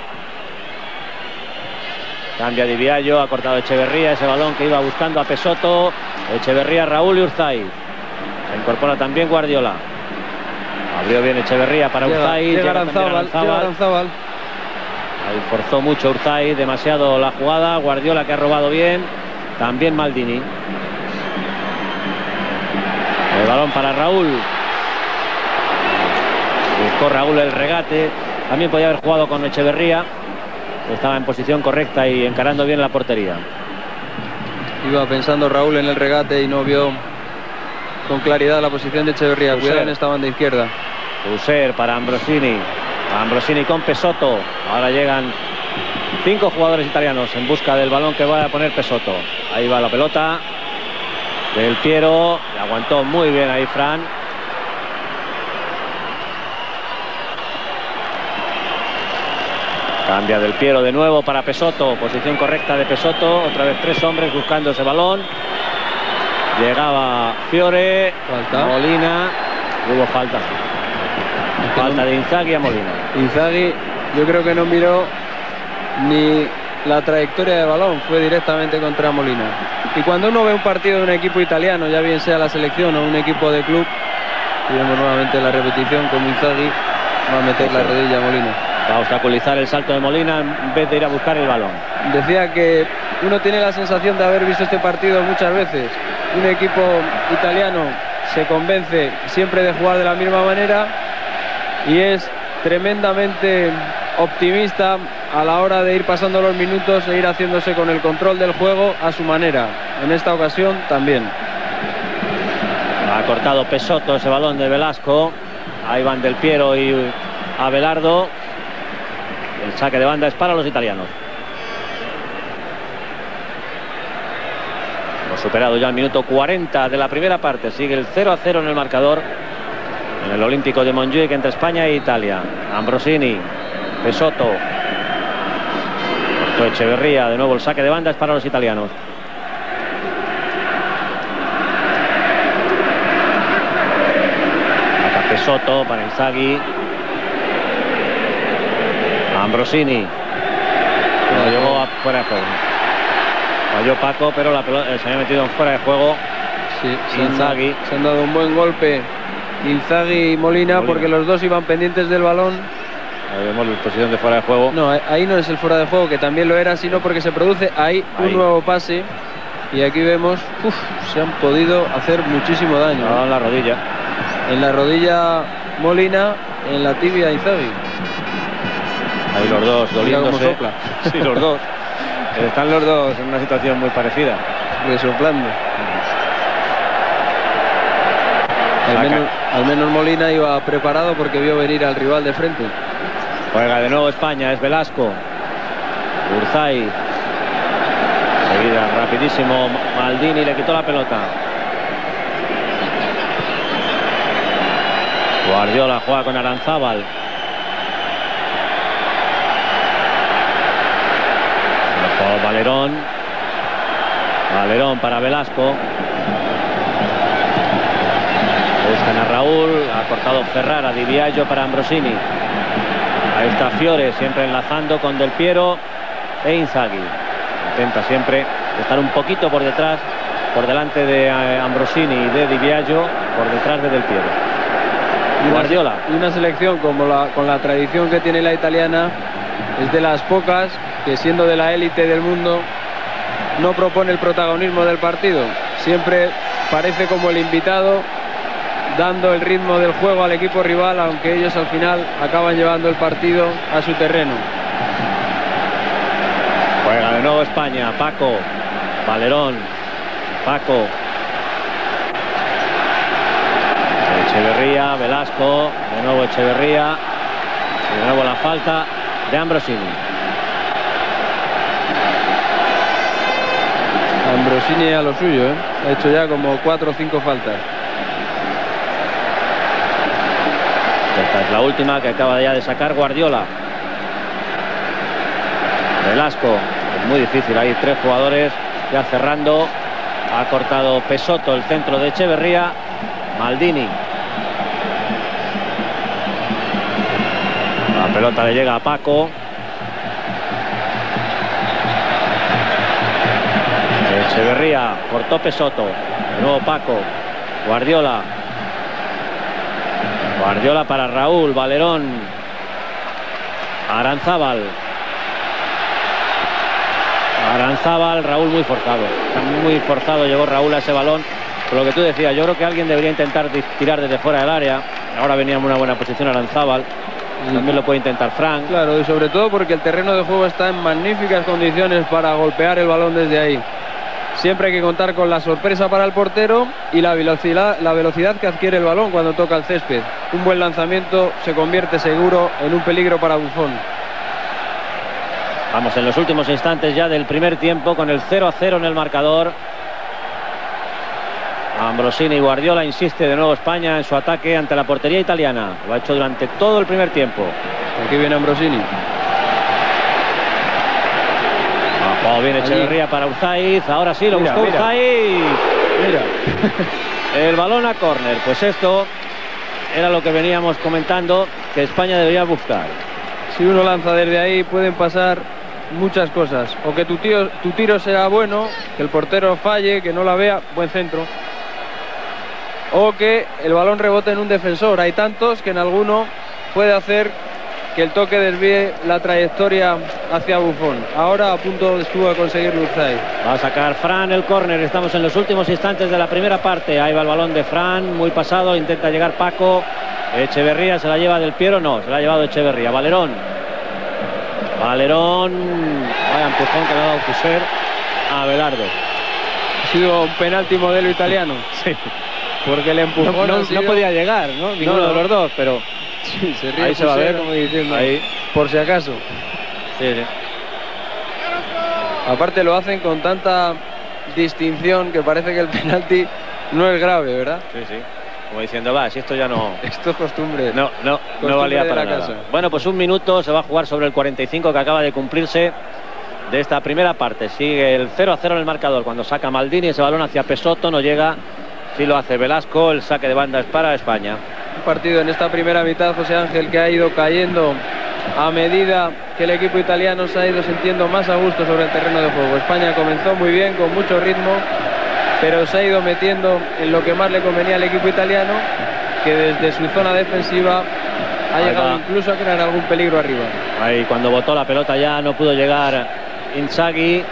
C: Cambia Di Biagio, ha cortado Echeverría ese balón que iba buscando a Pesoto. Echeverría, Raúl y Urzay. Se incorpora también Guardiola. Abrió bien Echeverría para
D: Llega,
C: Urzay.
D: llega
C: llega
D: Aranzábal.
C: Ahí forzó mucho Urzay, demasiado la jugada. Guardiola que ha robado bien. También Maldini. El balón para Raúl. Buscó Raúl el regate. También podía haber jugado con Echeverría. Estaba en posición correcta y encarando bien la portería.
D: Iba pensando Raúl en el regate y no vio con claridad la posición de Echeverría.
C: User.
D: Cuidado en esta banda izquierda.
C: User para Ambrosini. Ambrosini con Pesotto. Ahora llegan cinco jugadores italianos en busca del balón que va a poner Pesotto. Ahí va la pelota. Del Piero. Le aguantó muy bien ahí Fran. Cambia del Piero de nuevo para Pesotto. Posición correcta de Pesotto. Otra vez tres hombres buscando ese balón. Llegaba Fiore.
D: Falta.
C: Molina. Hubo falta. Falta de Inzaghi a Molina.
D: Inzaghi yo creo que no miró ni la trayectoria de balón, fue directamente contra Molina. Y cuando uno ve un partido de un equipo italiano, ya bien sea la selección o un equipo de club, vemos nuevamente la repetición como Inzaghi va a meter la rodilla a Molina.
C: Va a obstaculizar el salto de Molina en vez de ir a buscar el balón.
D: Decía que uno tiene la sensación de haber visto este partido muchas veces. Un equipo italiano se convence siempre de jugar de la misma manera y es tremendamente optimista a la hora de ir pasando los minutos e ir haciéndose con el control del juego a su manera. En esta ocasión también.
C: Ha cortado Pesotto ese balón de Velasco. Ahí van Del Piero y Abelardo. Saque de banda es para los italianos. Hemos superado ya el minuto 40 de la primera parte. Sigue el 0 a 0 en el marcador. En el Olímpico de Montjuic entre España e Italia. Ambrosini, Pesotto. Echeverría. De nuevo el saque de banda es para los italianos. Pesotto para Inzaghi. Ambrosini. No, llegó a fuera de juego. Falló Paco, pero la pelota, eh, se había metido en fuera de juego.
D: Sí, se han, se han dado un buen golpe Inzaghi y Molina,
C: Molina.
D: porque los dos iban pendientes del balón.
C: Ahí vemos la posición de fuera de juego.
D: No, eh, ahí no es el fuera de juego, que también lo era, sino porque se produce ahí,
C: Ahí.
D: un nuevo pase. Y aquí vemos, uf, se han podido hacer muchísimo daño.
C: Dado en la rodilla.
D: En la rodilla Molina, en la tibia Inzaghi.
C: Ahí los dos doliéndose.
D: sopla.
C: Sí, los dos. Están los dos en una situación muy parecida.
D: resoplando. Al menos, al menos Molina iba preparado porque vio venir al rival de frente.
C: Juega de nuevo España, es Velasco. Urzay. Seguida, rapidísimo. Maldini le quitó la pelota. Guardiola juega con Aranzábal. Ojo, Valerón. Valerón para Velasco. Buscan a Raúl. Ha cortado Ferrara. Di Biagio para Ambrosini. Ahí está Fiore, siempre enlazando con Del Piero e Inzaghi. Intenta siempre estar un poquito por detrás, por delante de eh, Ambrosini y de Di Biagio, por detrás de Del Piero. Guardiola.
D: Y una selección como la, con la tradición que tiene la italiana es de las pocas que siendo de la élite del mundo no propone el protagonismo del partido. Siempre parece como el invitado dando el ritmo del juego al equipo rival, aunque ellos al final acaban llevando el partido a su terreno.
C: Juega de nuevo España, Paco, Valerón, Paco. Echeverría, Velasco, de nuevo Echeverría, de nuevo la falta de Ambrosini.
D: Ambrosini a lo suyo, ¿eh? ha hecho ya como cuatro o cinco faltas.
C: Esta es la última que acaba ya de sacar Guardiola. Velasco, es muy difícil, hay tres jugadores ya cerrando. Ha cortado Pesoto el centro de Echeverría. Maldini. La pelota le llega a Paco. Echeverría cortó Pesoto. De nuevo Paco. Guardiola. Guardiola para Raúl, Valerón, Aranzábal. Aranzábal, Raúl muy forzado. Muy forzado llegó Raúl a ese balón. Por lo que tú decías, yo creo que alguien debería intentar tirar desde fuera del área. Ahora venía en una buena posición Aranzábal. También lo puede intentar Frank.
D: Claro, y sobre todo porque el terreno de juego está en magníficas condiciones para golpear el balón desde ahí. Siempre hay que contar con la sorpresa para el portero y la velocidad, la velocidad que adquiere el balón cuando toca el césped. Un buen lanzamiento se convierte seguro en un peligro para Bufón.
C: Vamos en los últimos instantes ya del primer tiempo con el 0 a 0 en el marcador. Ambrosini y Guardiola insiste de nuevo España en su ataque ante la portería italiana. Lo ha hecho durante todo el primer tiempo.
D: Aquí viene Ambrosini.
C: Bien Echeverría para Urzaiz. Ahora sí lo
D: Mira,
C: buscó
D: mira.
C: Urzaiz.
D: Mira,
C: El balón a córner. Pues esto era lo que veníamos comentando que España debería buscar.
D: si uno lanza desde ahí pueden pasar muchas cosas. O que tu, tío- tu tiro sea bueno, que el portero falle, que no la vea, buen centro. O que el balón rebote en un defensor. Hay tantos que en alguno puede hacer que el toque desvíe la trayectoria hacia Bufón. Ahora a punto estuvo a conseguir Luzay.
C: Va a sacar Fran el córner. Estamos en los últimos instantes de la primera parte. Ahí va el balón de Fran, muy pasado. Intenta llegar Paco. Echeverría se la lleva del Piero. No, se la ha llevado Echeverría. Valerón. Valerón. Vaya empujón que le ha dado Fuser a Belardo.
D: Ha sido un penalti modelo italiano.
C: Sí.
D: Porque el empujón
C: No, podía llegar, ¿no? Ninguno
D: no.
C: de los dos, pero
D: Sí, se ríe
C: ahí se va a ver.
D: como diciendo,
C: Ahí.
D: por si acaso.
C: Sí, sí.
D: Aparte lo hacen con tanta distinción que parece que el penalti no es grave, ¿verdad?
C: Sí, sí. Como diciendo, va, si esto ya no.
D: Esto es costumbre.
C: No, no,
D: Costumbre
C: no valía para nada.
D: casa.
C: Bueno, pues un minuto se va a jugar sobre el 45 que acaba de cumplirse de esta primera parte. Sigue el 0 a 0 en el marcador. Cuando saca Maldini ese balón hacia Pesoto, no llega. Sí lo hace Velasco. El saque de banda es para España.
D: Un partido en esta primera mitad, José Ángel, que ha ido cayendo a medida que el equipo italiano se ha ido sintiendo más a gusto sobre el terreno de juego. España comenzó muy bien, con mucho ritmo, pero se ha ido metiendo en lo que más le convenía al equipo italiano, que desde su zona defensiva ha
C: Ahí
D: llegado
C: va.
D: incluso a crear algún peligro arriba.
C: Ahí cuando botó la pelota ya no pudo llegar Inzaghi.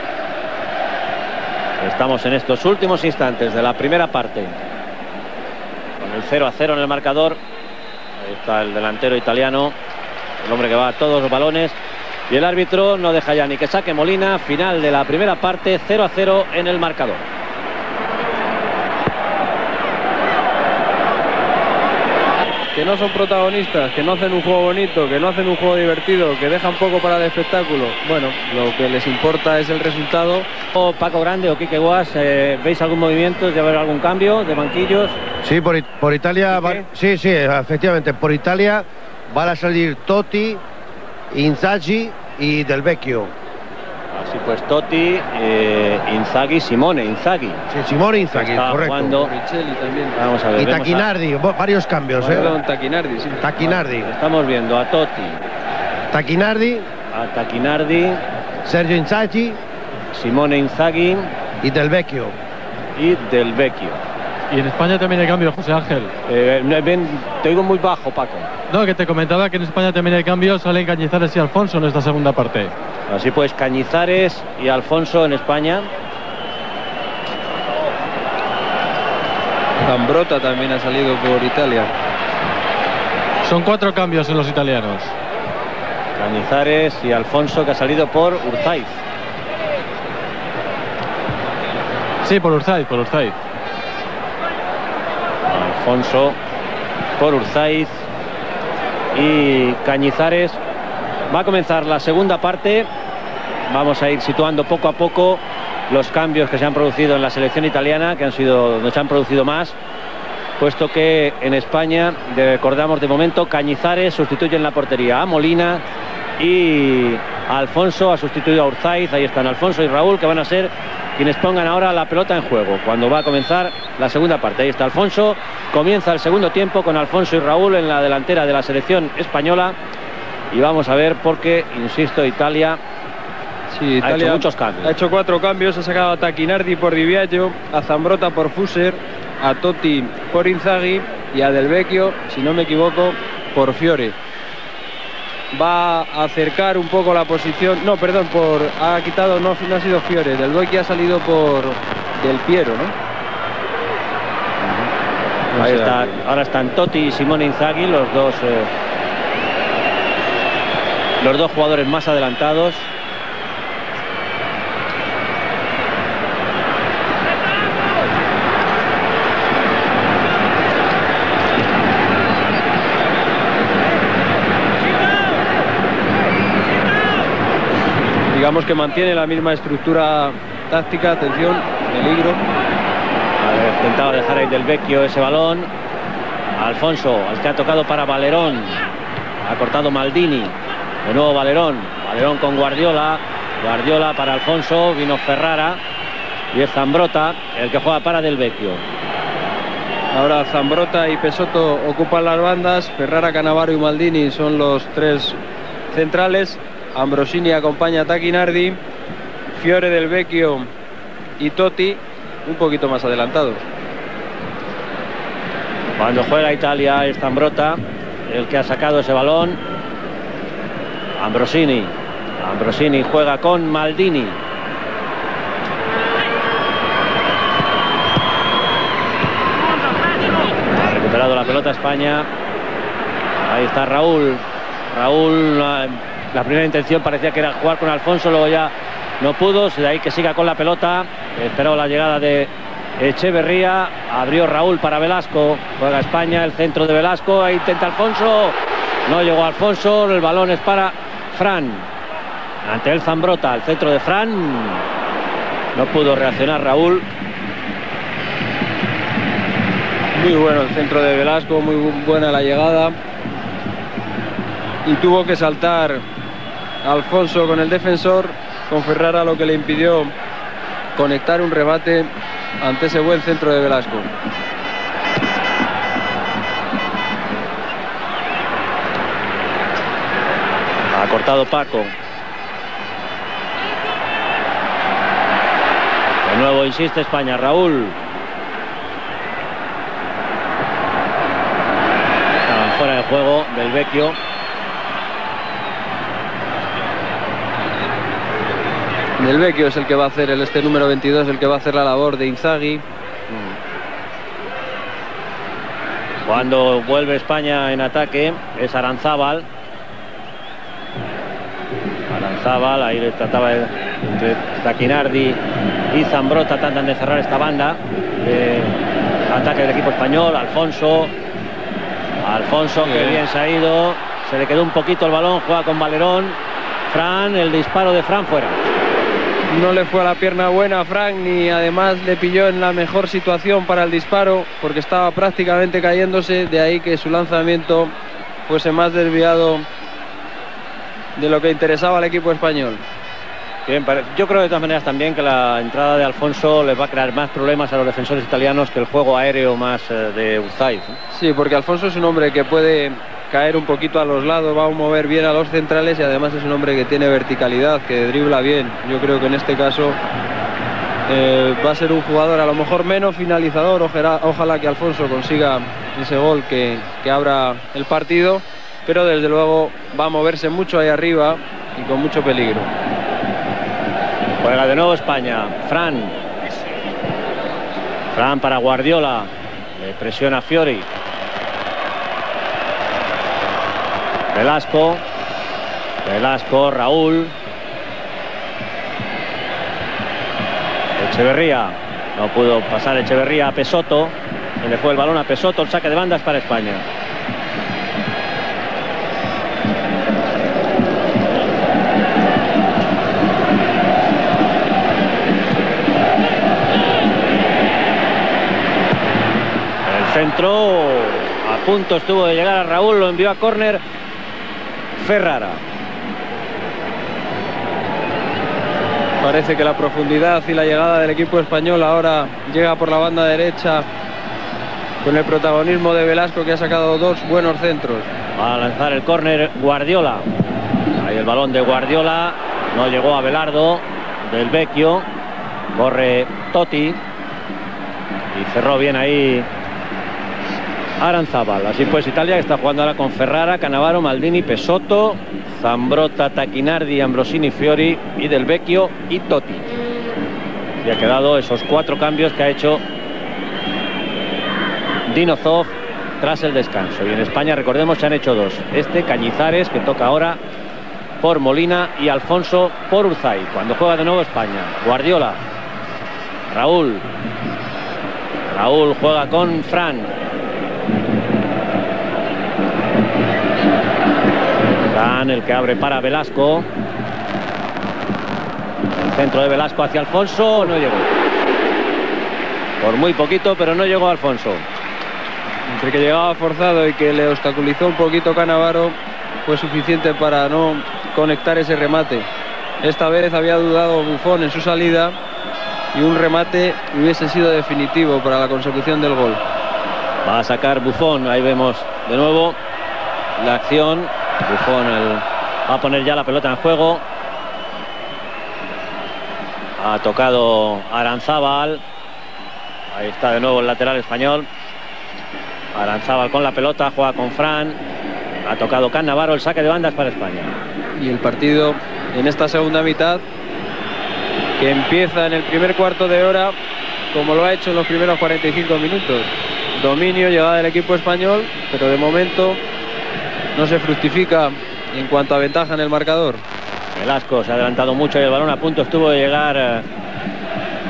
C: Estamos en estos últimos instantes de la primera parte. Con el 0 a 0 en el marcador. Ahí está el delantero italiano. El hombre que va a todos los balones. Y el árbitro no deja ya ni que saque Molina. Final de la primera parte. 0 a 0 en el marcador.
D: Que no son protagonistas, que no hacen un juego bonito, que no hacen un juego divertido, que dejan poco para el espectáculo. Bueno, lo que les importa es el resultado.
C: O Paco Grande o Quique Guas, eh, ¿veis algún movimiento? ¿De haber algún cambio de banquillos?
A: Sí, por, It- por Italia. Sí, sí, efectivamente. Por Italia van a salir Totti, Inzaghi y Del Vecchio.
C: Pues, Totti, eh, Inzaghi, Simone, Inzaghi.
A: Sí, Simone Inzaghi,
C: Está
A: correcto.
C: jugando.
D: Richelli también.
C: Vamos a ver.
A: Y
C: a-
A: Taquinardi, varios cambios, ¿eh?
D: Perdón, Taquinardi, sí.
A: Taquinardi.
C: Estamos viendo a Totti,
A: Taquinardi,
C: a Taquinardi,
A: Sergio Inzaghi
C: Simone Inzaghi
A: y Del Vecchio.
C: y Del Vecchio.
E: Y en España también hay cambios, José Ángel.
C: Eh, no, ven, te oigo muy bajo, Paco.
E: No, que te comentaba que en España también hay cambios, salen Cañizares y Alfonso en esta segunda parte.
C: Así pues, Cañizares y Alfonso en España.
D: Zambrota también ha salido por Italia.
E: Son cuatro cambios en los italianos.
C: Cañizares y Alfonso que ha salido por Urzaiz.
E: Sí, por Urzaiz, por Urzaiz.
C: Alfonso por Urzaiz y Cañizares. Va a comenzar la segunda parte. Vamos a ir situando poco a poco los cambios que se han producido en la selección italiana, que han sido donde se han producido más, puesto que en España, recordamos de momento, Cañizares sustituye en la portería a Molina y Alfonso ha sustituido a Urzaiz. Ahí están Alfonso y Raúl, que van a ser quienes pongan ahora la pelota en juego, cuando va a comenzar la segunda parte. Ahí está Alfonso, comienza el segundo tiempo con Alfonso y Raúl en la delantera de la selección española. Y vamos a ver porque, insisto, Italia
D: Sí,
C: Ha hecho muchos cambios.
D: Ha hecho cuatro cambios, ha sacado a Taquinardi por Di Biagio, a Zambrota por Fuser, a Totti por Inzaghi y a Del Vecchio, si no me equivoco, por Fiore. Va a acercar un poco la posición, no, perdón, por ha quitado, no, no ha sido Fiore, Del Vecchio ha salido por Del Piero, ¿no?
C: Ahí está, ahora están Totti y Simone Inzaghi, los dos, eh, los dos jugadores más adelantados.
D: Digamos que mantiene la misma estructura táctica, atención, peligro.
C: Intentaba dejar ahí del Vecchio ese balón. Alfonso, al que ha tocado para Valerón. Ha cortado Maldini. De nuevo Valerón. Valerón con Guardiola. Guardiola para Alfonso. Vino Ferrara. Y es Zambrota el que juega para Del Vecchio.
D: Ahora Zambrota y Pesoto ocupan las bandas, Ferrara, Canavaro y Maldini son los tres centrales, Ambrosini acompaña a Taquinardi, Fiore del Vecchio y Totti un poquito más adelantados.
C: Cuando juega Italia es Zambrota el que ha sacado ese balón. Ambrosini. Ambrosini juega con Maldini. Ha recuperado la pelota España. Ahí está Raúl. Raúl, la, primera intención parecía que era jugar con Alfonso, luego ya no pudo. De ahí que siga con la pelota. Esperó la llegada de Echeverría. Abrió Raúl para Velasco. Juega España, el centro de Velasco. Ahí intenta Alfonso. No llegó Alfonso. El balón es para Fran. Ante el Zambrota, el centro de Fran. No pudo reaccionar Raúl.
D: Muy bueno el centro de Velasco, muy bu- buena la llegada. Y tuvo que saltar Alfonso con el defensor, con Ferrara lo que le impidió conectar un rebate ante ese buen centro de Velasco.
C: Cortado Paco. De nuevo insiste España, Raúl. Estaban fuera de juego del Vecchio.
D: Del Vecchio es el que va a hacer el este número 22, el que va a hacer la labor de Inzaghi.
C: Cuando vuelve España en ataque es Aranzábal. Aranzábal, ahí le trataba de, entre Taquinardi y Zambrota tratan de cerrar esta banda. de ataque del equipo español, Alfonso. Alfonso, que bien se ha ido. Se le quedó un poquito el balón, juega con Valerón. Fran, el disparo de Fran fuera.
D: No le fue a la pierna buena a Frank ni además le pilló en la mejor situación para el disparo porque estaba prácticamente cayéndose, de ahí que su lanzamiento fuese más desviado de lo que interesaba al equipo español.
C: Bien, yo creo de todas maneras también que la entrada de Alfonso les va a crear más problemas a los defensores italianos que el juego aéreo más eh, de Uzaiz. ¿no?
D: Sí, porque Alfonso es un hombre que puede caer un poquito a los lados, va a mover bien a los centrales y además es un hombre que tiene verticalidad, que dribla bien. Yo creo que en este caso eh, va a ser un jugador a lo mejor menos finalizador. Ojalá, ojalá que Alfonso consiga ese gol que, que abra el partido, pero desde luego va a moverse mucho ahí arriba y con mucho peligro.
C: Juega de nuevo España. Fran. Fran para Guardiola. Le presiona Fiori. Velasco. Velasco, Raúl. Echeverría. No pudo pasar Echeverría a Pesoto. Se le fue el balón a Pesoto. El saque de bandas para España. Centro a punto estuvo de llegar a Raúl, lo envió a córner Ferrara.
D: Parece que la profundidad y la llegada del equipo español ahora llega por la banda derecha con el protagonismo de Velasco que ha sacado dos buenos centros.
C: Va a lanzar el córner Guardiola. Ahí el balón de Guardiola. No llegó a Belardo del Vecchio. Corre Totti. Y cerró bien ahí Aranzábal. Así pues Italia que está jugando ahora con Ferrara, Canavaro, Maldini, Pesotto, Zambrotta, Tacchinardi, Ambrosini, Fiori y Vecchio y Totti. Y ha quedado esos cuatro cambios que ha hecho Dinozov tras el descanso. Y en España, recordemos, se han hecho dos. Este, Cañizares, que toca ahora por Molina y Alfonso por Urzay. Cuando juega de nuevo España. Guardiola. Raúl. Raúl juega con Fran. El que abre para Velasco. El centro de Velasco hacia Alfonso. No llegó. Por muy poquito, pero no llegó Alfonso.
D: Entre que llegaba forzado y que le obstaculizó un poquito Canavaro fue suficiente para no conectar ese remate. Esta vez había dudado Bufón en su salida y un remate hubiese sido definitivo para la consecución del gol.
C: Va a sacar Bufón. Ahí vemos de nuevo la acción. Bufón el- va a poner ya la pelota en juego. Ha tocado Aranzábal. Ahí está de nuevo el lateral español. Aranzábal con la pelota, juega con Fran. Ha tocado Can Navarro, el saque de bandas para España.
D: Y el partido en esta segunda mitad que empieza en el primer cuarto de hora como lo ha hecho en los primeros 45 minutos. Dominio, llegada del equipo español, pero de momento no se fructifica en cuanto a ventaja en el marcador.
C: Velasco se ha adelantado mucho y el balón a punto estuvo de llegar eh,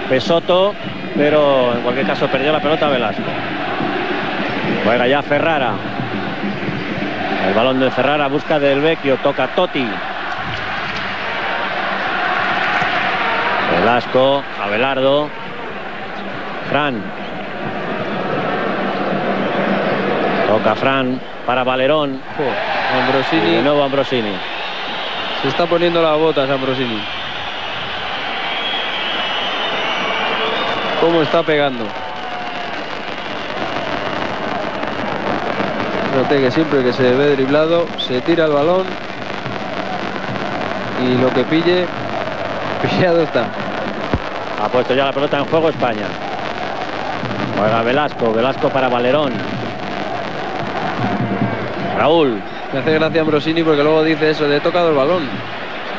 C: Pesoto, pero en cualquier caso perdió la pelota Velasco. Juega ya Ferrara. El balón de Ferrara busca del Vecchio, toca Totti. Velasco, Abelardo. Fran. Toca Fran para Valerón. Y de
D: Ambrosini
C: nuevo Ambrosini.
D: se está poniendo las botas Ambrosini. ¿Cómo está pegando? Fíjate que siempre que se ve driblado se tira el balón y lo que pille, pillado está.
C: Ha puesto ya la pelota en juego España. Juega Velasco, Velasco para Valerón. Raúl.
D: Me hace gracia Ambrosini porque luego dice eso, de he tocado el balón.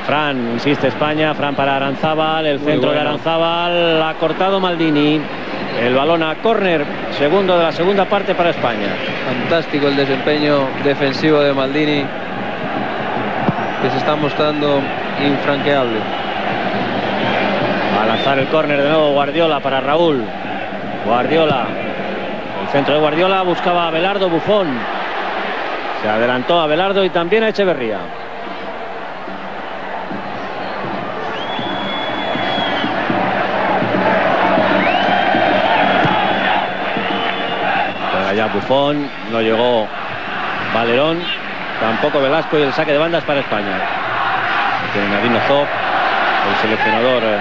C: Fran, insiste España, Fran para Aranzábal, el
D: Muy
C: centro de. Aranzábal, ha cortado Maldini. El balón a córner, segundo de la segunda parte para España.
D: Fantástico el desempeño defensivo de Maldini, que se está mostrando infranqueable.
C: A lanzar el córner de nuevo Guardiola para Raúl. Guardiola. El centro de Guardiola buscaba a Belardo Bufón. Se adelantó a Belardo y también a Echeverría. Ya Bufón, no llegó Valerón, tampoco Velasco y el saque de bandas para España. Tiene Nadino el seleccionador eh,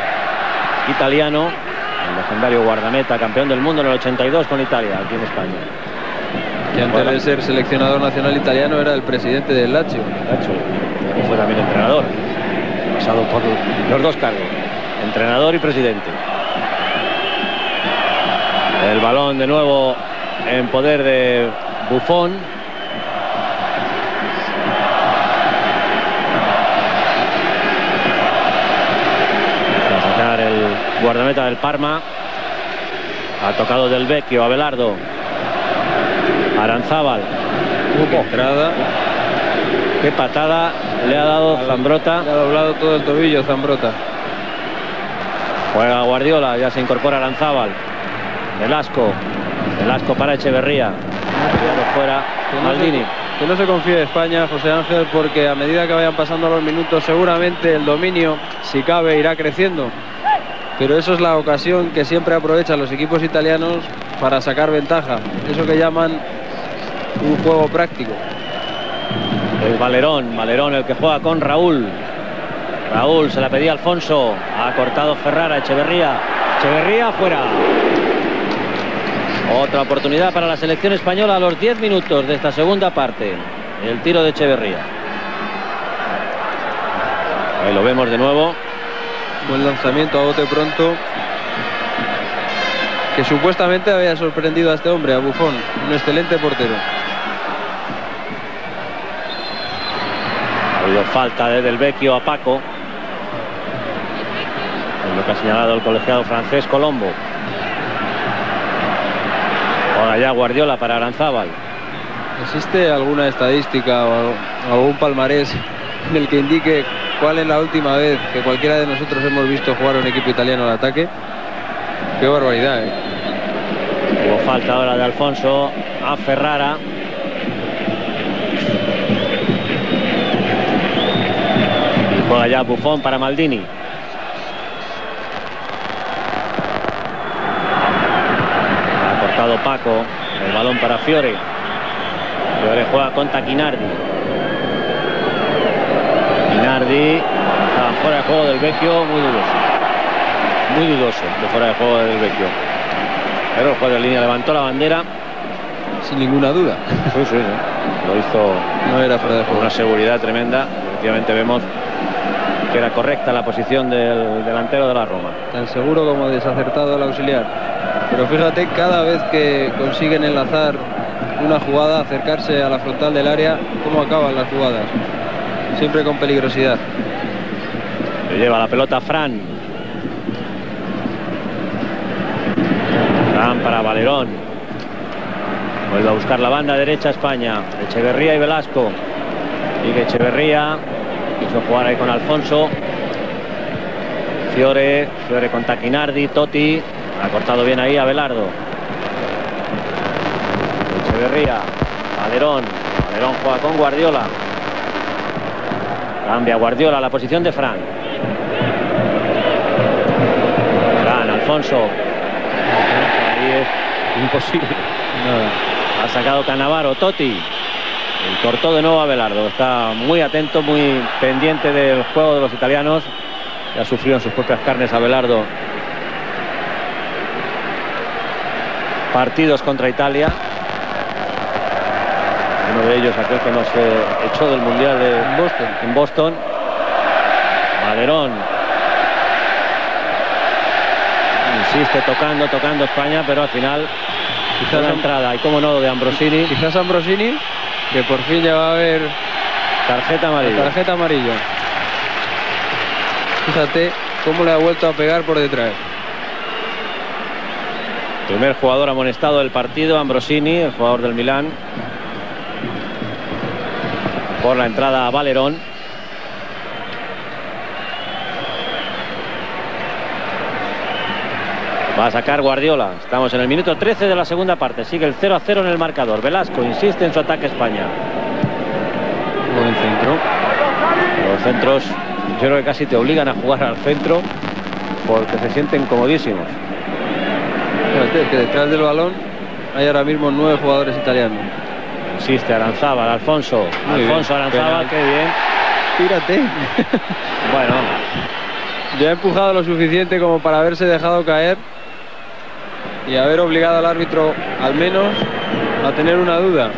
C: italiano, el legendario guardameta, campeón del mundo en el 82 con Italia, aquí en España.
D: Que antes de ser seleccionador nacional italiano era el presidente del Lazio.
C: Que fue también entrenador, pasado por los dos cargos, entrenador y presidente. El balón de nuevo en poder de Buffon. Va a sacar el guardameta del Parma. Ha tocado del Vecchio a Belardo. Aranzábal.
D: Qué entrada.
C: Qué patada le ha dado Zambrota.
D: Le ha doblado todo el tobillo Zambrota.
C: Juega Guardiola, ya se incorpora Aranzábal. Velasco. Velasco para Echeverría. Fuera Maldini.
D: que no se confíe España, José Ángel, porque a medida que vayan pasando los minutos, seguramente el dominio, si cabe, irá creciendo. Pero eso es la ocasión que siempre aprovechan los equipos italianos para sacar ventaja. Eso que llaman un juego práctico.
C: El Valerón. Valerón el que juega con Raúl. Raúl se la pedía Alfonso. Ha cortado Ferrara. Echeverría. Echeverría fuera. Otra oportunidad para la selección española a los 10 minutos de esta segunda parte. El tiro de Echeverría. Ahí lo vemos de nuevo.
D: Buen lanzamiento a bote pronto. Que supuestamente había sorprendido a este hombre, a Bufón. Un excelente portero.
C: Falta de Del Vecchio a Paco. Es lo que ha señalado el colegiado francés Colombo. Ahora ya Guardiola para Aranzábal.
D: ¿Existe alguna estadística o algún palmarés en el que indique cuál es la última vez que cualquiera de nosotros hemos visto jugar a un equipo italiano al ataque? Qué barbaridad, ¿eh?
C: Hubo falta ahora de Alfonso a Ferrara. Juega ya Bufón para Maldini. Ha cortado Paco. El balón para Fiore. Fiore juega con Taquinardi. Taquinardi está fuera de juego del Vecchio, muy dudoso. Muy dudoso de fuera de juego del Vecchio. Pero el juez de línea levantó la bandera.
D: Sin ninguna duda.
C: Sí, sí, sí. Lo hizo
D: No era fuera de
C: con
D: juego.
C: una seguridad tremenda. Efectivamente vemos que era correcta la posición del delantero de la Roma.
D: Tan seguro como desacertado el auxiliar. Pero fíjate, cada vez que consiguen enlazar una jugada, acercarse a la frontal del área, cómo acaban las jugadas. Siempre con peligrosidad.
C: Le lleva la pelota Fran. Fran para Valerón. Vuelve a buscar la banda derecha España. Echeverría y Velasco. Sigue Echeverría. Quiso jugar ahí con Alfonso. Fiore. Fiore con Taquinardi. Totti. Ha cortado bien ahí a Belardo. Echeverría. Valerón. Valerón juega con Guardiola. Cambia Guardiola la posición de Fran. Fran, Alfonso. Ahí es imposible. Ha sacado Canavaro, Totti. Y cortó de nuevo a Belardo. Está muy atento, muy pendiente del juego de los italianos. Ya sufrió en sus propias carnes a Belardo. Partidos contra Italia. Uno de ellos, aquel que nos eh, echó del Mundial de
D: En Boston.
C: en Boston. Valerón. Insiste tocando, tocando España, pero al final quizás la entrada y como no de Ambrosini.
D: Quizás Ambrosini, que por fin ya va a haber
C: tarjeta amarilla.
D: Tarjeta amarilla. Fíjate cómo le ha vuelto a pegar por detrás.
C: Primer jugador amonestado del partido, Ambrosini, el jugador del Milán. Por la entrada a Valerón. Va a sacar Guardiola. Estamos en el minuto 13 de la segunda parte. Sigue el 0 a 0 en el marcador. Velasco insiste en su ataque España.
D: Buen centro.
C: Los centros yo creo que casi te obligan a jugar al centro porque se sienten comodísimos.
D: Fíjate que detrás del balón hay ahora mismo nueve jugadores italianos.
C: Insiste Aranzábal, Alfonso. Alfonso Aranzábal, qué bien.
D: Tírate.
C: bueno.
D: Ya ha empujado lo suficiente como para haberse dejado caer y haber obligado al árbitro al menos a tener una duda.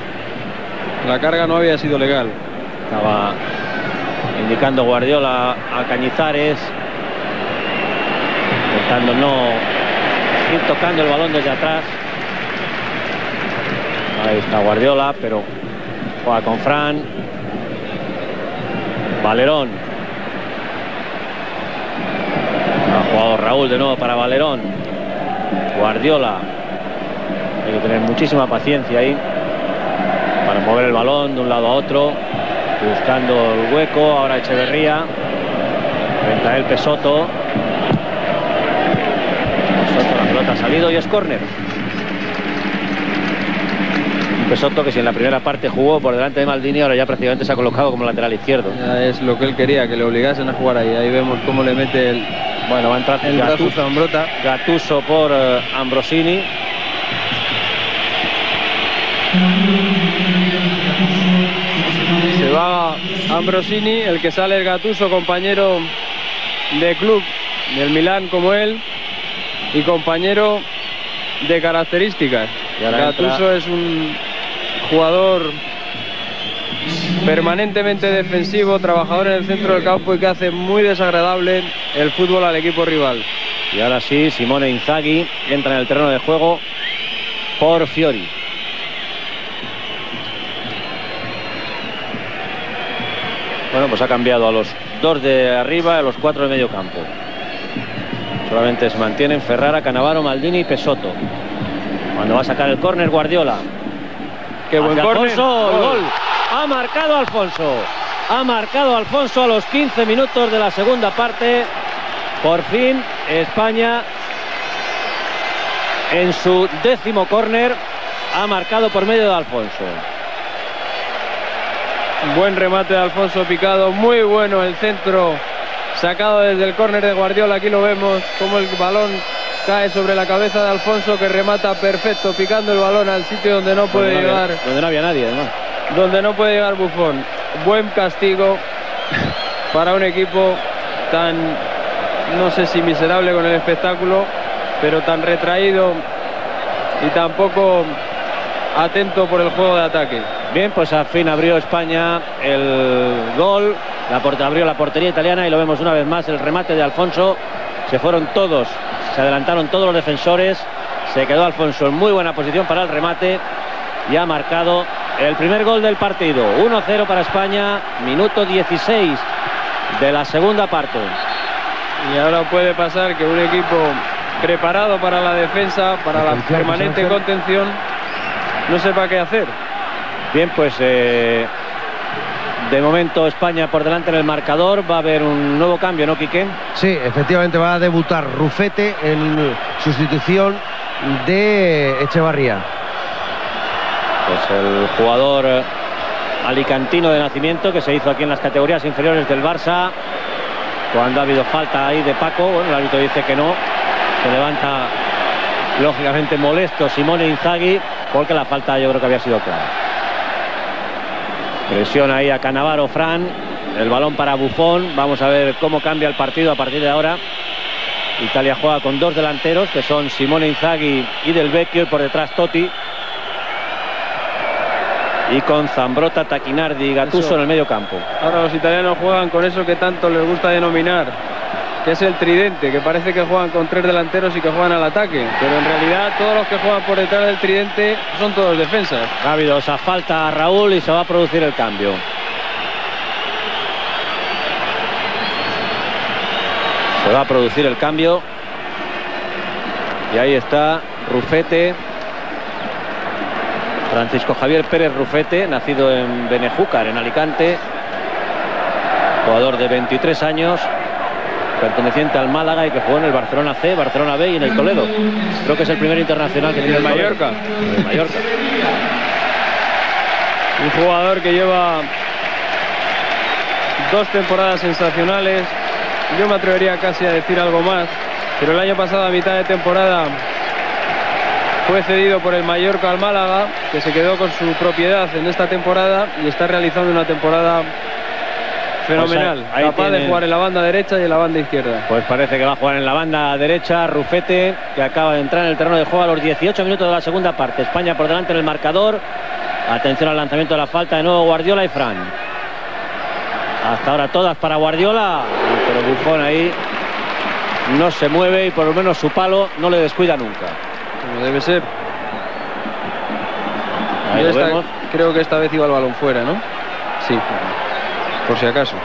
D: La carga no había sido legal.
C: Estaba indicando Guardiola a Cañizares. Intentando no ir tocando el balón desde atrás. Ahí está Guardiola, pero juega con Fran. Valerón. Ha jugado Raúl de nuevo para Valerón. Guardiola. Hay que tener muchísima paciencia ahí para mover el balón de un lado a otro. Buscando el hueco. Ahora Echeverría. Frente a él Pesoto. Pesoto, la pelota ha salido y es córner. Pesoto que si en la primera parte jugó por delante de Maldini, ahora ya prácticamente se ha colocado como lateral izquierdo.
D: Es lo que él quería, que le obligasen a jugar ahí. Ahí vemos cómo le mete el,
C: bueno, va a entrar
D: el Gattuso, Ambrota.
C: Gattuso por uh, Ambrosini.
D: Se va Ambrosini, el que sale el Gattuso, compañero de club del Milán como él y compañero de características. Gattuso es un jugador permanentemente defensivo, trabajador en el centro del campo y que hace muy desagradable el fútbol al equipo rival.
C: Y ahora sí, Simone Inzaghi entra en el terreno de juego por Fiori. Bueno, pues ha cambiado a los dos de arriba y a los cuatro de medio campo. Solamente se mantienen Ferrara, Canavaro, Maldini y Pesoto. Cuando va a sacar el córner Guardiola.
D: Qué buen córner.
C: Gol. Ha marcado Alfonso. Ha marcado Alfonso a los 15 minutos de la segunda parte. Por fin España en su décimo córner ha marcado por medio de Alfonso.
D: Buen remate de Alfonso Picado, muy bueno el centro sacado desde el córner de Guardiola. Aquí lo vemos como el balón cae sobre la cabeza de Alfonso que remata perfecto, picando el balón al sitio donde no puede
C: donde no
D: llegar.
C: Había, donde no había nadie, además.
D: Donde no puede llegar Bufón. Buen castigo para un equipo tan, no sé si miserable con el espectáculo, pero tan retraído y tan poco atento por el juego de ataque.
C: Bien, pues al fin abrió España el gol. La porta, abrió la portería italiana y lo vemos una vez más, el remate de Alfonso. Se fueron todos, se adelantaron todos los defensores. Se quedó Alfonso en muy buena posición para el remate y ha marcado el primer gol del partido. 1-0 para España, minuto 16 de la segunda parte.
D: Y ahora puede pasar que un equipo preparado para la defensa, para la permanente contención, no sepa qué hacer.
C: Bien, pues eh, de momento España por delante en el marcador. Va a haber un nuevo cambio, ¿no, Quique?
A: Sí, efectivamente va a debutar Rufete en sustitución de Echevarría.
C: Pues el jugador alicantino de nacimiento que se hizo aquí en las categorías inferiores del Barça. Cuando ha habido falta ahí de Paco, bueno, el árbitro dice que no. Se levanta lógicamente molesto Simone Inzaghi porque la falta yo creo que había sido clara. Presiona ahí a Canavaro Fran. El balón para Bufón. Vamos a ver cómo cambia el partido a partir de ahora. Italia juega con dos delanteros que son Simone Inzaghi y Del Vecchio y por detrás Totti. Y con Zambrota, Taquinardi y Gattuso
D: Eso.
C: en el medio campo.
D: Ahora los italianos juegan con eso que tanto les gusta denominar, que es el tridente, que parece que juegan con tres delanteros y que juegan al ataque, pero en realidad todos los que juegan por detrás del tridente son todos defensas.
C: Habido esa falta a Raúl y se va a producir el cambio. Se va a producir el cambio. Y ahí está Rufete. Francisco Javier Pérez Rufete, nacido en Benejúcar, en Alicante. Jugador de 23 años, perteneciente al Málaga y que jugó en el Barcelona C, Barcelona B y en el Toledo. Creo que es el primer internacional que tiene
D: el. Mallorca.
C: El Mallorca.
D: Un jugador que lleva dos temporadas sensacionales. Yo me atrevería casi a decir algo más, pero el año pasado a mitad de temporada fue cedido por el Mallorca al Málaga, que se quedó con su propiedad en esta temporada y está realizando una temporada fenomenal,
C: Pues ahí- ahí
D: capaz de jugar en la banda derecha y en la banda izquierda.
C: Pues parece que va a jugar en la banda derecha Rufete, que acaba de entrar en el terreno de juego a los 18 minutos de la segunda parte. España por delante en el marcador. Atención al lanzamiento de la falta de nuevo Guardiola y Fran. Hasta ahora todas para Guardiola, pero Bufón ahí no se mueve y por lo menos su palo no le descuida nunca.
D: Como debe ser.
C: Ahí
D: creo que esta vez iba el balón fuera, ¿no? Sí, por si acaso.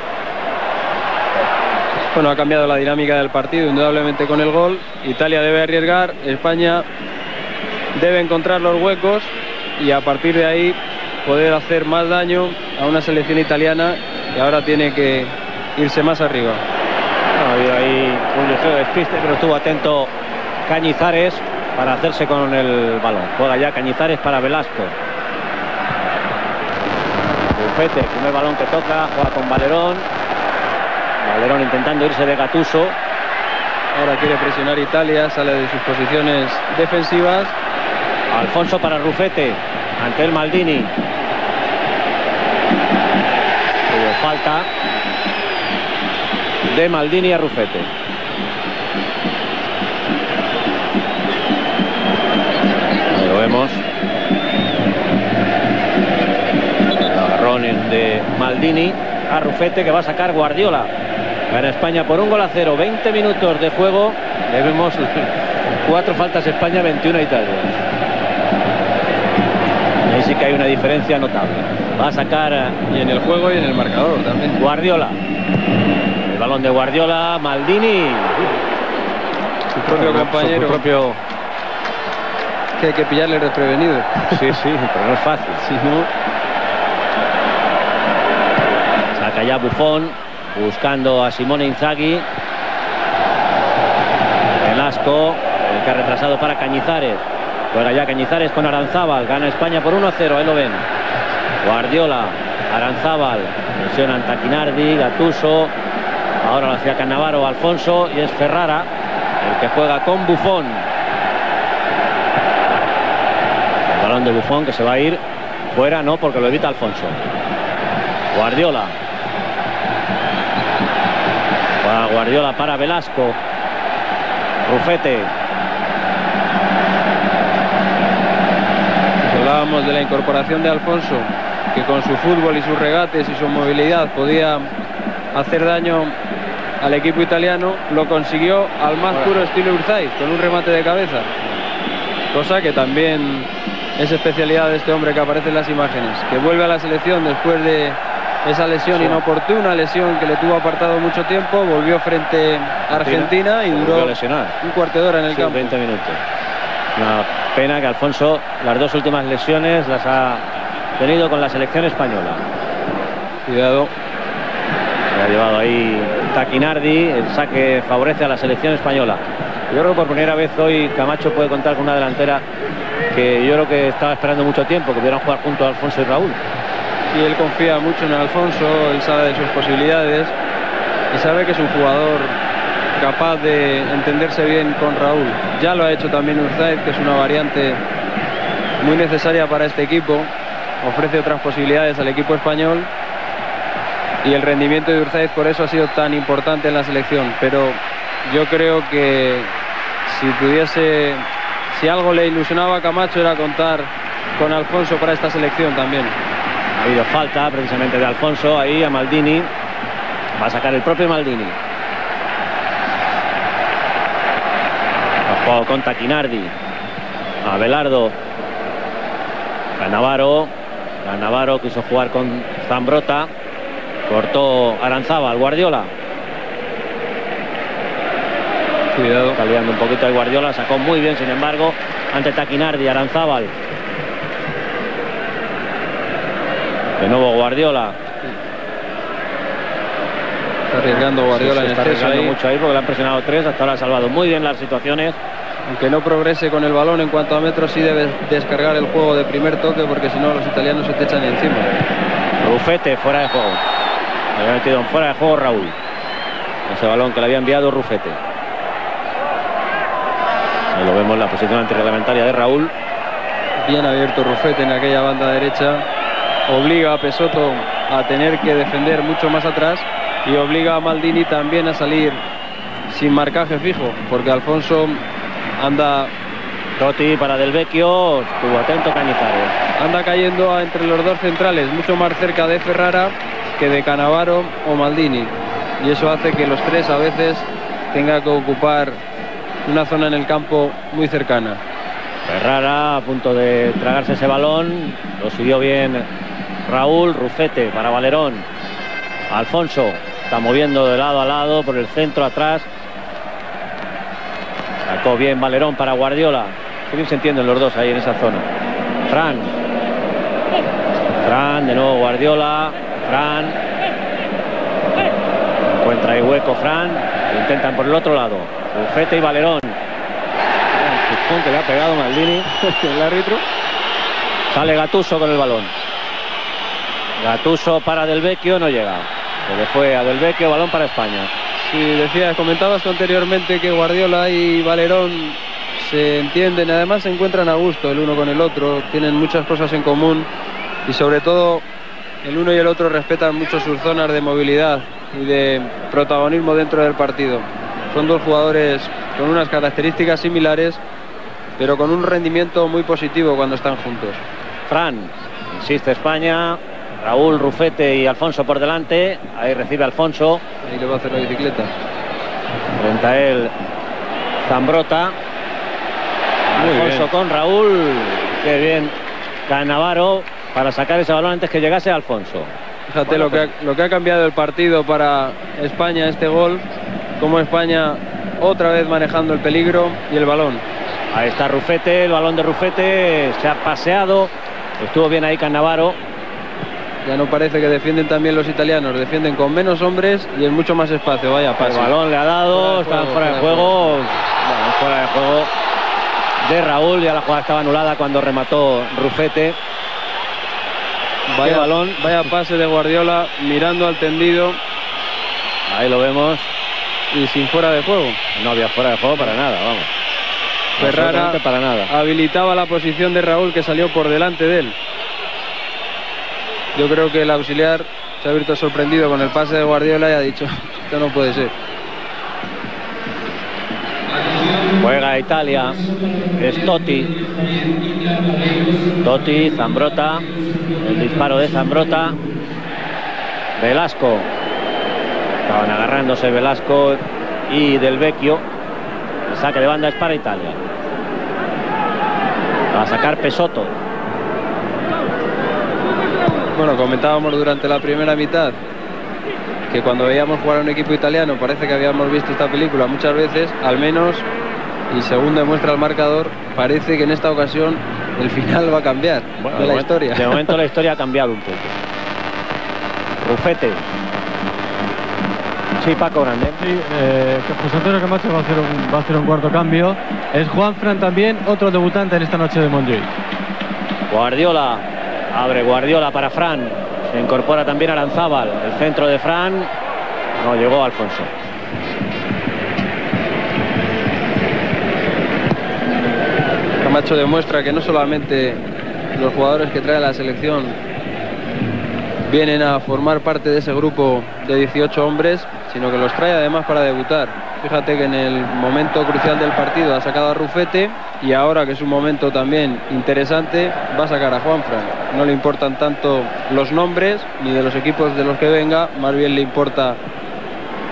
D: Bueno, ha cambiado la dinámica del partido, indudablemente con el gol. Italia debe arriesgar, España debe encontrar los huecos y a partir de ahí poder hacer más daño a una selección italiana que ahora tiene que irse más arriba.
C: Ha habido ahí un ligero despiste, pero estuvo atento Cañizares para hacerse con el balón. Juega ya Cañizares para Velasco. Bufete, primer balón que toca, juega con Valerón. Valerón intentando irse de Gatuso.
D: Ahora quiere presionar Italia, sale de sus posiciones defensivas.
C: Alfonso para Rufete, ante el Maldini. Hubo falta de Maldini a Rufete. Ahí lo vemos. El de Maldini a Rufete que va a sacar Guardiola. Gana España por un gol a cero. 20 minutos de juego. Le vemos cuatro faltas España, 21 Italia. Ahí sí que hay una diferencia notable. Va a sacar eh,
D: Y en el juego y en el marcador también.
C: Guardiola. El balón de Guardiola, Maldini.
D: Su propio compañero.
C: Su propio...
D: Que hay que pillarle desprevenido.
C: Sí, sí, pero no es fácil.
D: Si no,
C: Ya Bufón, buscando a Simone Inzaghi. Velasco, el que ha retrasado para Cañizares. Juega ya Cañizares con Aranzábal. Gana España por 1 a 0, ahí lo ven. Guardiola, Aranzábal, presionan Taquinardi, Gatuso. Ahora lo hacía Cannavaro, Alfonso y es Ferrara el que juega con Bufón. El balón de Bufón que se va a ir fuera, no, porque lo evita Alfonso. Guardiola. Guardiola para Velasco. Rufete.
D: hablábamos de la incorporación de Alfonso, que con su fútbol y sus regates y su movilidad podía hacer daño al equipo italiano, lo consiguió al más puro estilo Urzaiz, con un remate de cabeza. Cosa que también es especialidad de este hombre que aparece en las imágenes, que vuelve a la selección después de esa lesión inoportuna, lesión que le tuvo apartado mucho tiempo, volvió frente a Argentina y duró un cuarto de hora en el
C: Sí,
D: campo.
C: 20 minutos. Una pena que Alfonso las dos últimas lesiones las ha tenido con la selección española.
D: Cuidado.
C: Se ha llevado ahí Taquinardi, el saque favorece a la selección española. Yo creo que por primera vez hoy Camacho puede contar con una delantera que yo creo que estaba esperando mucho tiempo, que pudieran jugar junto a Alfonso y Raúl.
D: Y él confía mucho en Alfonso, él sabe de sus posibilidades y sabe que es un jugador capaz de entenderse bien con Raúl. Ya lo ha hecho también Urzaiz, que es una variante muy necesaria para este equipo, ofrece otras posibilidades al equipo español y el rendimiento de Urzaiz por eso ha sido tan importante en la selección, pero yo creo que si pudiese, si algo le ilusionaba a Camacho era contar con Alfonso para esta selección también.
C: Ha habido falta precisamente de Alfonso ahí a Maldini. Va a sacar el propio Maldini. Con Taquinardi. Abelardo. Canavaro. Canavaro quiso jugar con Zambrota. Cortó Aranzaba al Guardiola.
D: Cuidado.
C: Está liando un poquito el Guardiola. Sacó muy bien, sin embargo, ante Taquinardi, Aranzábal. De nuevo Guardiola.
D: Está arriesgando Guardiola
C: Sí,
D: en
C: está
D: exceso
C: arriesgando
D: ahí.
C: mucho ahí porque le han presionado tres. Hasta ahora ha salvado muy bien las situaciones.
D: Aunque no progrese con el balón en cuanto a metros, sí debe descargar el juego de primer toque porque si no los italianos se te echan encima.
C: Rufete fuera de juego. Le había metido en fuera de juego Raúl. Ese balón que le había enviado Rufete. Ahí lo vemos la posición antirreglamentaria de Raúl.
D: Bien abierto Rufete en aquella banda derecha. Obliga a Pesoto a tener que defender mucho más atrás y obliga a Maldini también a salir sin marcaje fijo porque Alfonso anda,
C: Totti para Del Vecchio. Estuvo atento Cañizares.
D: anda cayendo entre los dos centrales, mucho más cerca de Ferrara que de Canavaro o Maldini. Y eso hace que los tres a veces tenga que ocupar una zona en el campo muy cercana.
C: Ferrara a punto de tragarse ese balón. Lo siguió bien Raúl. Rufete para Valerón. Alfonso está moviendo de lado a lado por el centro atrás. Sacó bien Valerón para Guardiola. Qué bien se entienden los dos ahí en esa zona. Fran. Fran, de nuevo Guardiola. Fran. Encuentra ahí hueco Fran. Lo intentan por el otro lado. Rufete y Valerón. Que le ha pegado Maldini.
D: El árbitro
C: Sale Gatuso con el balón. Gatuso para Del Vecchio, no llega. Se le fue a Del Vecchio, balón para España.
D: Sí, decías, comentabas anteriormente que Guardiola y Valerón se entienden, además se encuentran a gusto el uno con el otro, tienen muchas cosas en común y sobre todo el uno y el otro respetan mucho sus zonas de movilidad y de protagonismo dentro del partido. Son dos jugadores con unas características similares, pero con un rendimiento muy positivo cuando están juntos.
C: Fran, insiste España. Raúl, Rufete y Alfonso por delante. Ahí recibe Alfonso.
D: Ahí le va a hacer la bicicleta.
C: Frente a él, Zambrota.
D: Muy
C: Alfonso
D: bien.
C: con Raúl. Qué bien. Canavaro para sacar ese balón antes que llegase Alfonso.
D: Fíjate
C: Bueno,
D: lo, que ha, lo que ha cambiado el partido para España este gol, como España otra vez manejando el peligro y el balón.
C: Ahí está Rufete, el balón de Rufete se ha paseado. Estuvo bien ahí Cannavaro.
D: Ya no parece que defienden también los italianos, defienden con menos hombres y en mucho más espacio. Vaya
C: El
D: pase.
C: balón le ha dado,
D: Fuera
C: están fuera de juego. Fuera de juego de Raúl. Ya la jugada estaba anulada cuando remató Rufete.
D: Vaya
C: balón.
D: Vaya pase de Guardiola mirando al tendido
C: Ahí lo vemos.
D: y sin fuera de juego.
C: No había fuera de juego para nada, vamos.
D: Ferrara
C: para nada.
D: habilitaba la posición de Raúl que salió por delante de él. Yo creo que el auxiliar se ha visto sorprendido con el pase de Guardiola y ha dicho, esto no puede ser.
C: Juega Italia. Es Totti. Totti, Zambrota. El disparo de Zambrota. Velasco. Estaban agarrándose Velasco y Del Vecchio. El saque de banda es para Italia. Va a sacar Pesotto.
D: Bueno, comentábamos durante la primera mitad que cuando veíamos jugar a un equipo italiano parece que habíamos visto esta película muchas veces, al menos, y según demuestra el marcador, parece que en esta ocasión el final va a cambiar
C: Bueno,
D: de la
C: momento-
D: historia.
C: De momento la historia ha cambiado un poco. Rufete. Sí, Paco Grande.
E: Sí, eh, que José Antonio Camacho va a, hacer un, va a hacer un cuarto cambio. Es Juan Fran también, otro debutante en esta noche de Montjuic.
C: Guardiola. Abre Guardiola para Fran. Se incorpora también Aranzábal. El centro de Fran. No llegó Alfonso.
D: Camacho demuestra que no solamente los jugadores que trae la selección vienen a formar parte de ese grupo de 18 hombres, sino que los trae además para debutar. Fíjate que en el momento crucial del partido ha sacado a Rufete y ahora que es un momento también interesante va a sacar a Juanfran. No le importan tanto los nombres ni de los equipos de los que venga, más bien le importa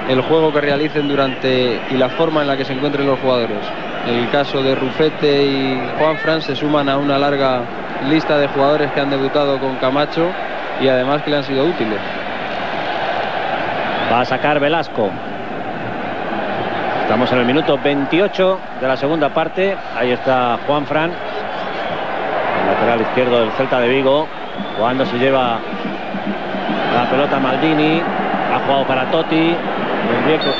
D: el juego que realicen durante y la forma en la que se encuentren los jugadores. El caso de Rufete y Juanfran se suman a una larga lista de jugadores que han debutado con Camacho y además que le han sido útiles.
C: Va a sacar Velasco. Estamos en el minuto 28 de la segunda parte. Ahí está Juan Fran, el lateral izquierdo del Celta de Vigo. Cuando se lleva la pelota Maldini. Ha jugado para Totti.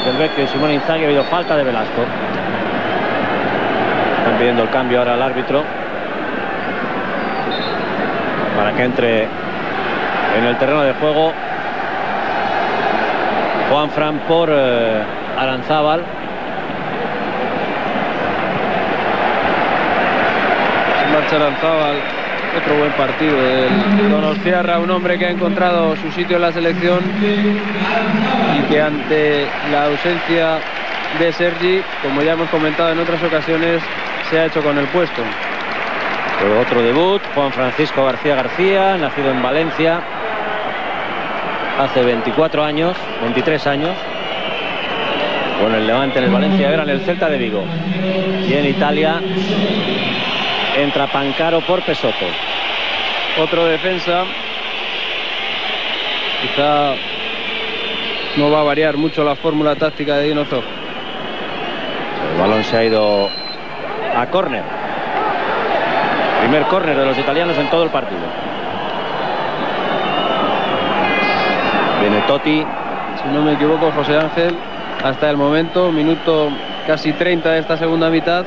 C: Del Vecchio y Simone Inzaghi ha habido falta de Velasco. Están pidiendo el cambio ahora al árbitro. Para que entre en el terreno de juego Juan Fran por eh, Aranzábal.
D: marcha Aranzábal, otro buen partido del Donostiarra, un hombre que ha encontrado su sitio en la selección y que ante la ausencia de Sergi, como ya hemos comentado en otras ocasiones, se ha hecho con el puesto.
C: otro debut, Juan Francisco García García, nacido en Valencia, hace 24 años, 23 años, con el Levante en el Valencia, era en el Celta de Vigo. Y en Italia entra Pancaro por Pesotto.
D: Otro defensa. Quizá no va a variar mucho la fórmula táctica de Dinozov.
C: El balón se ha ido a córner. Primer córner de los italianos en todo el partido. Viene Totti.
D: Si no me equivoco, José Ángel, hasta el momento, minuto casi 30 de esta segunda mitad,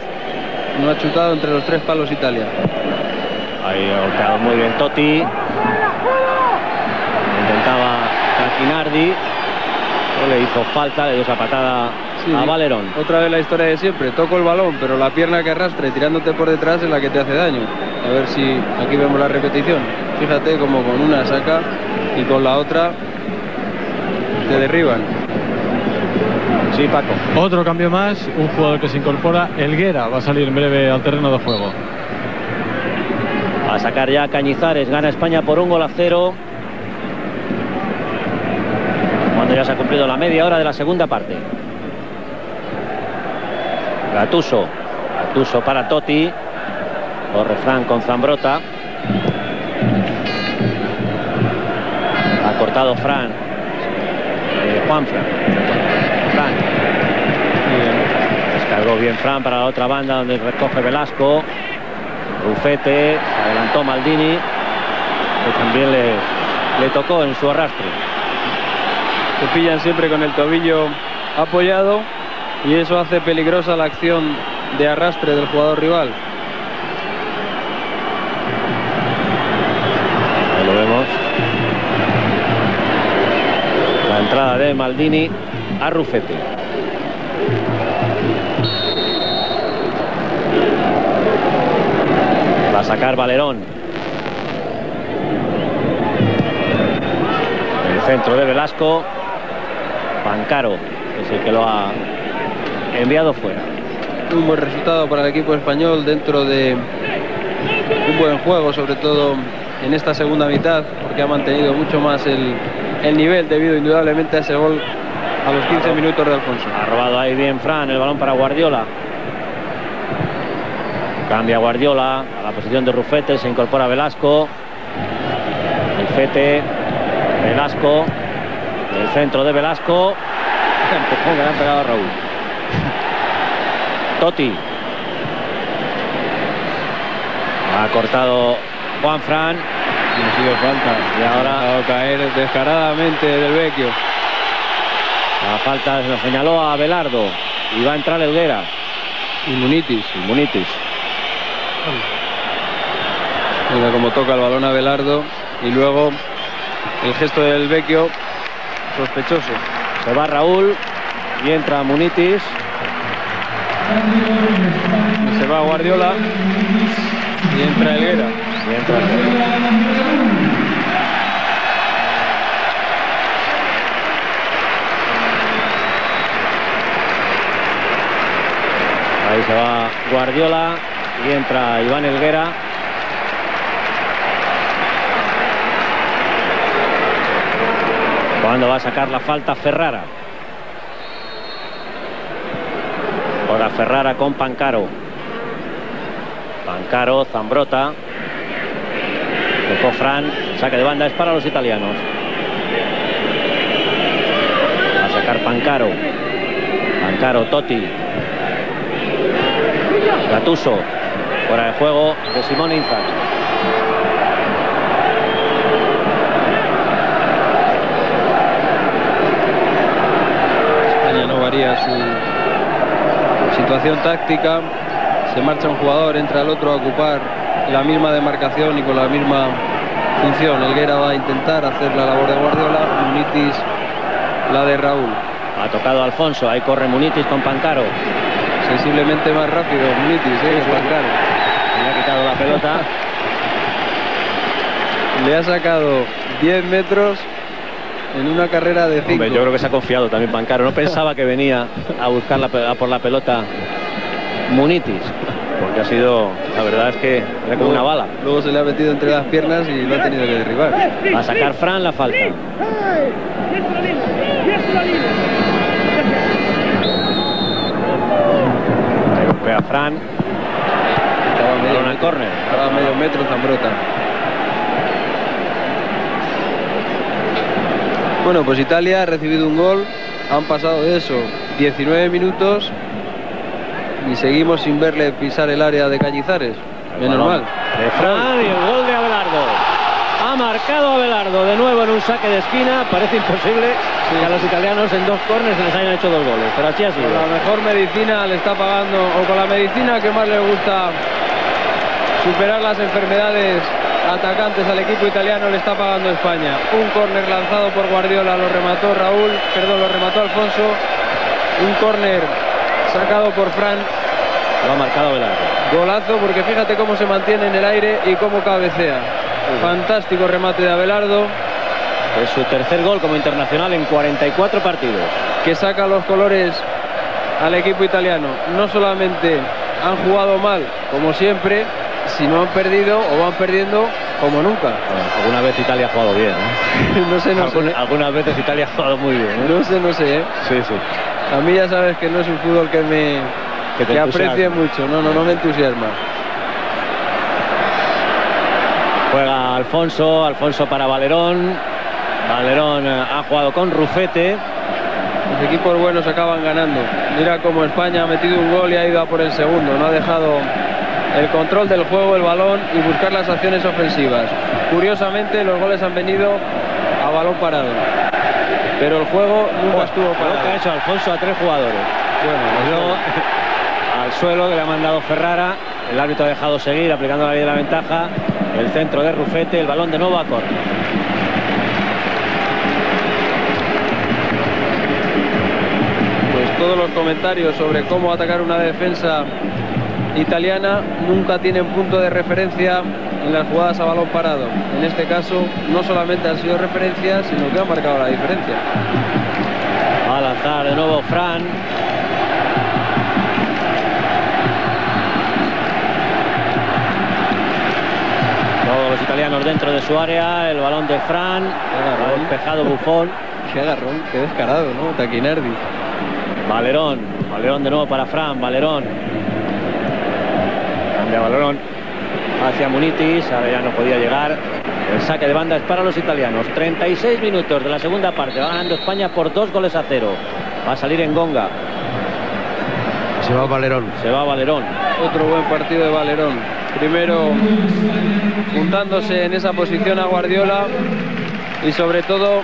D: no ha chutado entre los tres palos Italia.
C: Ahí ha golpeado muy bien Totti. Intentaba Caquinardi. No le hizo falta, le dio esa patada a Valerón.
D: Otra vez la historia de siempre. Toco el balón, pero la pierna que arrastre tirándote por detrás es la que te hace daño. A ver si aquí vemos la repetición. Fíjate como con una saca y con la otra te derriban.
C: Sí, Paco.
E: Otro cambio más, un jugador que se incorpora, Elguera, va a salir en breve al terreno de juego.
C: A sacar ya Cañizares, gana España por un gol a cero. Cuando ya se ha cumplido la media hora de la segunda parte. Gatuso, Gatuso para Totti. Corre Fran con Zambrota. Ha cortado Fran. Eh, Juan Fran. Descargó bien Fran para la otra banda donde recoge Velasco. Rufete, adelantó Maldini, que también le, le tocó en su arrastre.
D: Se pillan siempre con el tobillo apoyado y eso hace peligrosa la acción de arrastre del jugador rival.
C: De Maldini a Rufete. Va a sacar Valerón. El centro de Velasco. Pancaro es el que lo ha enviado fuera.
D: Un buen resultado para el equipo español dentro de un buen juego, sobre todo en esta segunda mitad, porque ha mantenido mucho más el, el nivel debido indudablemente a ese gol a los 15 minutos de Alfonso.
C: Ha robado ahí bien Fran, el balón para Guardiola. Cambia Guardiola a la posición de Rufete, se incorpora Velasco. Rufete, Velasco, el centro de Velasco. Empujón que le han pegado a Raúl. Totti. Ha cortado Juan Fran.
D: Y ha sido falta.
C: Y ahora-
D: ha dejado caer descaradamente del Vecchio.
C: La falta se lo señaló a Belardo. Y va a entrar Elguera.
D: Y Munitis.
C: Y Munitis.
D: Mira cómo toca el balón a Belardo. Y luego el gesto del Vecchio sospechoso.
C: Se va Raúl y entra Munitis.
D: Se va Guardiola. Y entra Helguera.
C: Ahí se va Guardiola y entra Iván Elguera. Cuando va a sacar la falta Ferrara. Ahora Ferrara con Pancaro. Pancaro, Zambrota. Tocó Fran. Saque de banda es para los italianos. Va a sacar Pancaro. Pancaro, Totti. Gatuso. Fuera de juego de Simón Inzaghi.
D: Su situación táctica. Se marcha un jugador, entra el otro a ocupar la misma demarcación y con la misma función. Elguera va a intentar hacer la labor de Guardiola, Munitis la de Raúl.
C: Ha tocado Alfonso, ahí corre Munitis con Pancaro.
D: Sensiblemente más rápido Munitis, ¿eh? Pancaro.
C: Le ha quitado la pelota.
D: Le ha sacado 10 metros en una carrera de 5.
C: Hombre, yo creo que se ha confiado también Pancaro. No pensaba que venía a buscar la pe- a por la pelota Munitis. Porque ha sido, la verdad es que era como una bala.
D: Luego se le ha metido entre las piernas y lo ha tenido que derribar.
C: Va a sacar Fran la falta. Ahí golpea Fran.
D: Estaba medio
C: al córner.
D: estaba a medio metro Zambrota. Bueno, pues Italia ha recibido un gol. Han pasado de eso 19 minutos y seguimos sin verle pisar el área de Cañizares. Menos mal.
C: De Fran y el gol de Abelardo. Ha marcado Abelardo de nuevo en un saque de esquina. Parece imposible que a los italianos en dos corners se les hayan hecho dos goles. Pero así ha sido.
D: Con la mejor medicina le está pagando, o con la medicina que más le gusta superar las enfermedades atacantes al equipo italiano, le está pagando España. Un córner lanzado por Guardiola, lo remató Raúl, perdón, lo remató Alfonso. Un córner sacado por Fran.
C: Lo ha marcado Abelardo.
D: Golazo, porque fíjate cómo se mantiene en el aire y cómo cabecea. Fantástico remate de Abelardo,
C: Es su tercer gol como internacional en 44 partidos.
D: que saca los colores al equipo italiano. No solamente han jugado mal, como siempre, sino han perdido o van perdiendo como nunca.
C: Bueno, alguna vez Italia ha jugado bien. ¿eh?
D: no sé, no sé.
C: Alguna- algunas veces Italia ha jugado muy bien. ¿eh?
D: No sé, no sé, ¿eh?
C: Sí, sí.
D: A mí ya sabes que no es un fútbol que me
C: Que
D: aprecie mucho. No, no, no me entusiasma.
C: Juega Alfonso, Alfonso para Valerón. Valerón eh, ha jugado con Rufete.
D: Los equipos buenos acaban ganando. Mira cómo España ha metido un gol y ha ido a por el segundo. No ha dejado el control del juego, el balón y buscar las acciones ofensivas. Curiosamente, los goles han venido a balón parado. Pero el juego nunca estuvo
C: Lo que ha hecho Alfonso a tres jugadores.
D: Bueno,
C: Luego, al suelo que le ha mandado Ferrara. El árbitro ha dejado seguir aplicando la ley de la ventaja. El centro de Rufete, el balón de nuevo a córner.
D: pues todos los comentarios sobre cómo atacar una defensa italiana nunca tienen punto de referencia en las jugadas a balón parado. En este caso no solamente han sido referencias, sino que han marcado la diferencia.
C: Va a lanzar de nuevo Fran. Todos los italianos dentro de su área. El balón de Fran. Ha despejado Bufón.
D: Qué agarrón, qué descarado, ¿no? Taquinardi.
C: Valerón. Valerón de nuevo para Fran. Valerón. Cambia Valerón. Hacia Munitis. Ahora ya no podía llegar. El saque de banda es para los italianos. 36 minutos de la segunda parte. Va ganando España por dos goles a cero. Va a salir en Gonga.
A: Se va Valerón.
C: Se va Valerón.
D: Otro buen partido de Valerón. Primero juntándose en esa posición a Guardiola y sobre todo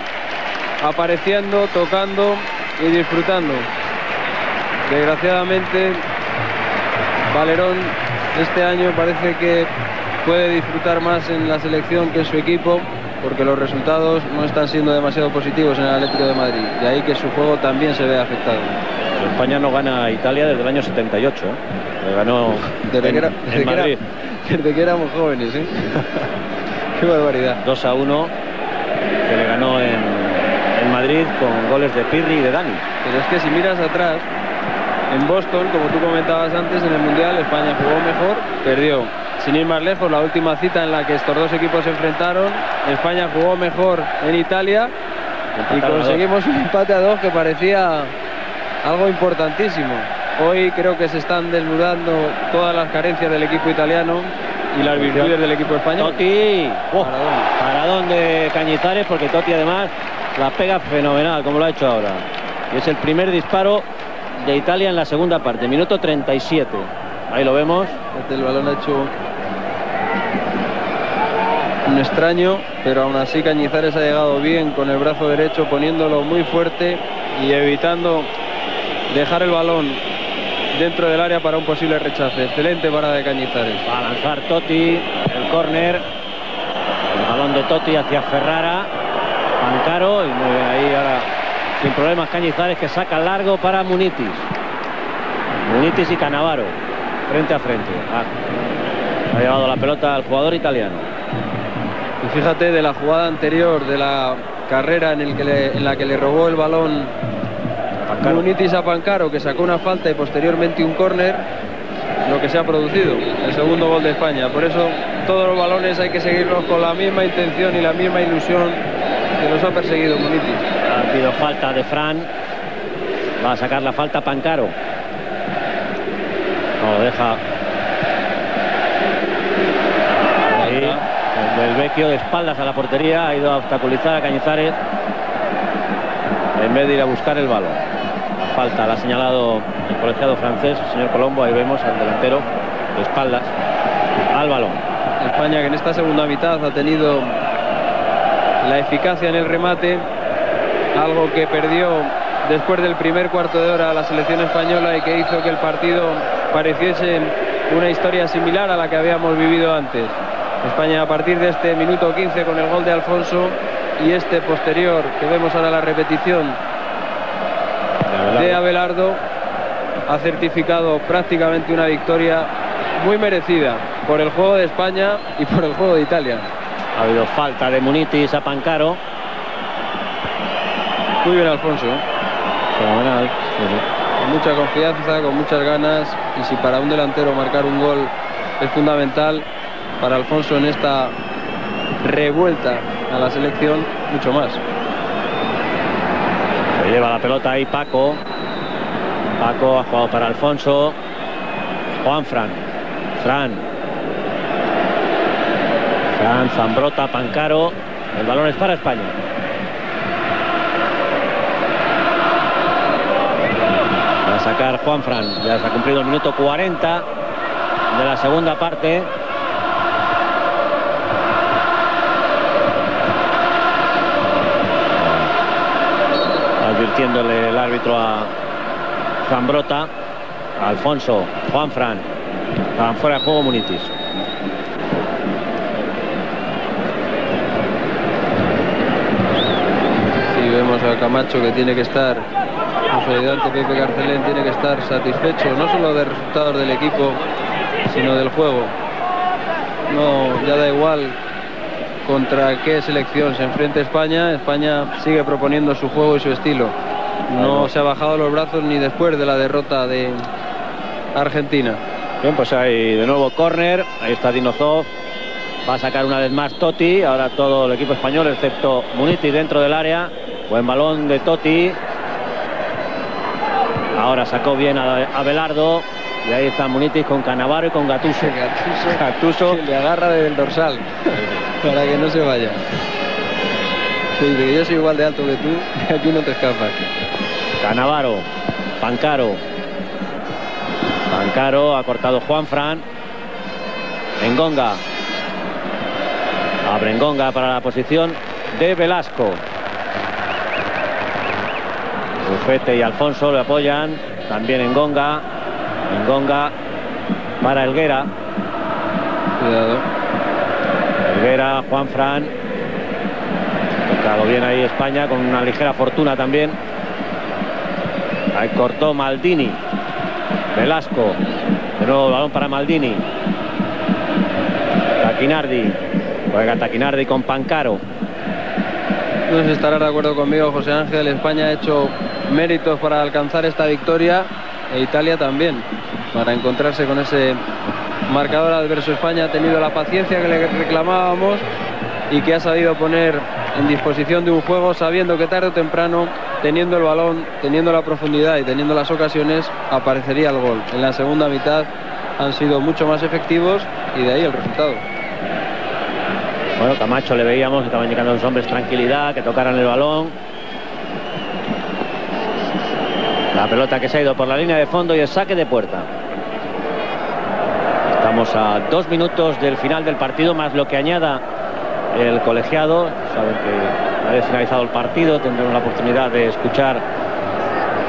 D: apareciendo, tocando y disfrutando. Desgraciadamente Valerón este año parece que puede disfrutar más en la selección que en su equipo porque los resultados no están siendo demasiado positivos en el Atlético de Madrid. De ahí que su juego también se ve afectado.
C: España no gana a Italia desde el año 78. ¿eh? Le ganó
D: Desde
C: en,
D: que, era-
C: en
D: desde que era- desde que éramos jóvenes, ¿eh? Qué barbaridad.
C: 2 a 1 que le ganó en, en Madrid con goles de Pirri y de Dani.
D: Pero es que si miras atrás, En Boston, como tú comentabas antes, en el Mundial España jugó mejor, perdió. Sin ir más lejos, la última cita en la que estos dos equipos se enfrentaron, España jugó mejor en Italia y conseguimos un empate a dos que parecía algo importantísimo. Hoy creo que se están desnudando todas las carencias del equipo italiano y las virtudes del equipo español.
C: Totti, oh, paradón de Cañizares porque Totti además la pega fenomenal como lo ha hecho ahora. Y es el primer disparo de Italia en la segunda parte, minuto 37. Ahí lo vemos.
D: El balón ha hecho un extraño, pero aún así Cañizares ha llegado bien con el brazo derecho, poniéndolo muy fuerte y evitando dejar el balón dentro del área para un posible rechace. Excelente parada de Cañizares.
C: Va a lanzar Totti, el córner. El balón de Totti hacia Ferrara. Pancaro y ahí ahora sin problemas Cañizares que saca largo para Munitis. Munitis y Canavaro frente a frente. Ah, ha llevado la pelota al jugador italiano.
D: Y fíjate de la jugada anterior de la carrera en, el que le- en la que le robó el balón Munitis a Pancaro, que sacó una falta y posteriormente un córner, lo que se ha producido, el segundo gol de España. Por eso todos los balones hay que seguirlos con la misma intención y la misma ilusión que los ha perseguido Munitis.
C: Habido falta de Fran. Va a sacar la falta Pancaro. No lo deja. Ahí, el Vecchio de espaldas a la portería. Ha ido a obstaculizar a Cañizares. En vez de ir a buscar el balón. Falta la ha señalado el colegiado francés, el señor Colombo. Ahí vemos al delantero de espaldas al balón.
D: España que en esta segunda mitad ha tenido la eficacia en el remate, algo que perdió después del primer cuarto de hora la selección española y que hizo que el partido pareciese una historia similar a la que habíamos vivido antes. España a partir de este minuto 15 con el gol de Alfonso y este posterior que vemos ahora la repetición de Abelardo ha certificado prácticamente una victoria muy merecida por el juego de España y por el juego de Italia.
C: Ha habido falta de Munitis a Pancaro.
D: Muy bien Alfonso.
C: Fenomenal.
D: con mucha confianza, con muchas ganas y si para un delantero marcar un gol es fundamental, para Alfonso en esta revuelta a la selección, mucho más.
C: Lleva la pelota ahí Paco. Paco ha jugado para Alfonso. Juan Fran. Fran. Fran, Zambrota, Pancaro. El balón es para España. Sacar Juan Fran. Ya se ha cumplido el minuto 40 de la segunda parte. advirtiéndole el árbitro a Zambrota, Alfonso, Juan Fran, estaban fuera de juego Munitis.
D: Si vemos a Camacho que tiene que estar, su ayudante Pepe Carcelén tiene que estar satisfecho no solo de resultados del equipo, sino del juego. No, ya da igual contra qué selección se enfrente España. España sigue proponiendo su juego y su estilo. No se ha bajado los brazos ni después de la derrota de Argentina.
C: Bien, pues hay de nuevo córner, ahí está Dinozov, va a sacar una vez más Totti, ahora todo el equipo español excepto Munitis dentro del área, buen balón de Totti, ahora sacó bien a, a Belardo, y ahí está Munitis con Canavaro y con Gatuso. Gattuso.
D: le agarra del dorsal para que no se vaya. Sí, que yo soy igual de alto que tú, aquí no te escapas.
C: Canavaro, Pancaro. Pancaro ha cortado Juan Fran. Engonga. Abre Engonga para la posición de Velasco. Bufete y Alfonso le apoyan. También Engonga. Engonga para Elguera.
D: Cuidado.
C: Elguera, Juan Fran. Tocado bien ahí España con una ligera fortuna también. Ahí cortó Maldini. Velasco. De nuevo balón para Maldini. Taquinardi. Juega Taquinardi con Pancaro.
D: No sé si estarás de acuerdo conmigo, José Ángel. España ha hecho méritos para alcanzar esta victoria e Italia también, para encontrarse con ese marcador adverso. España ha tenido la paciencia que le reclamábamos y que ha sabido poner en disposición de un juego sabiendo que tarde o temprano, teniendo el balón, teniendo la profundidad y teniendo las ocasiones, aparecería el gol. En la segunda mitad han sido mucho más efectivos y de ahí el resultado.
C: Bueno, Camacho le veíamos estaban a los hombres tranquilidad, que tocaran el balón. La pelota que se ha ido por la línea de fondo y el saque de puerta. Estamos a dos minutos del final del partido, más lo que añada el colegiado. Saben que una vez finalizado el partido tendremos la oportunidad de escuchar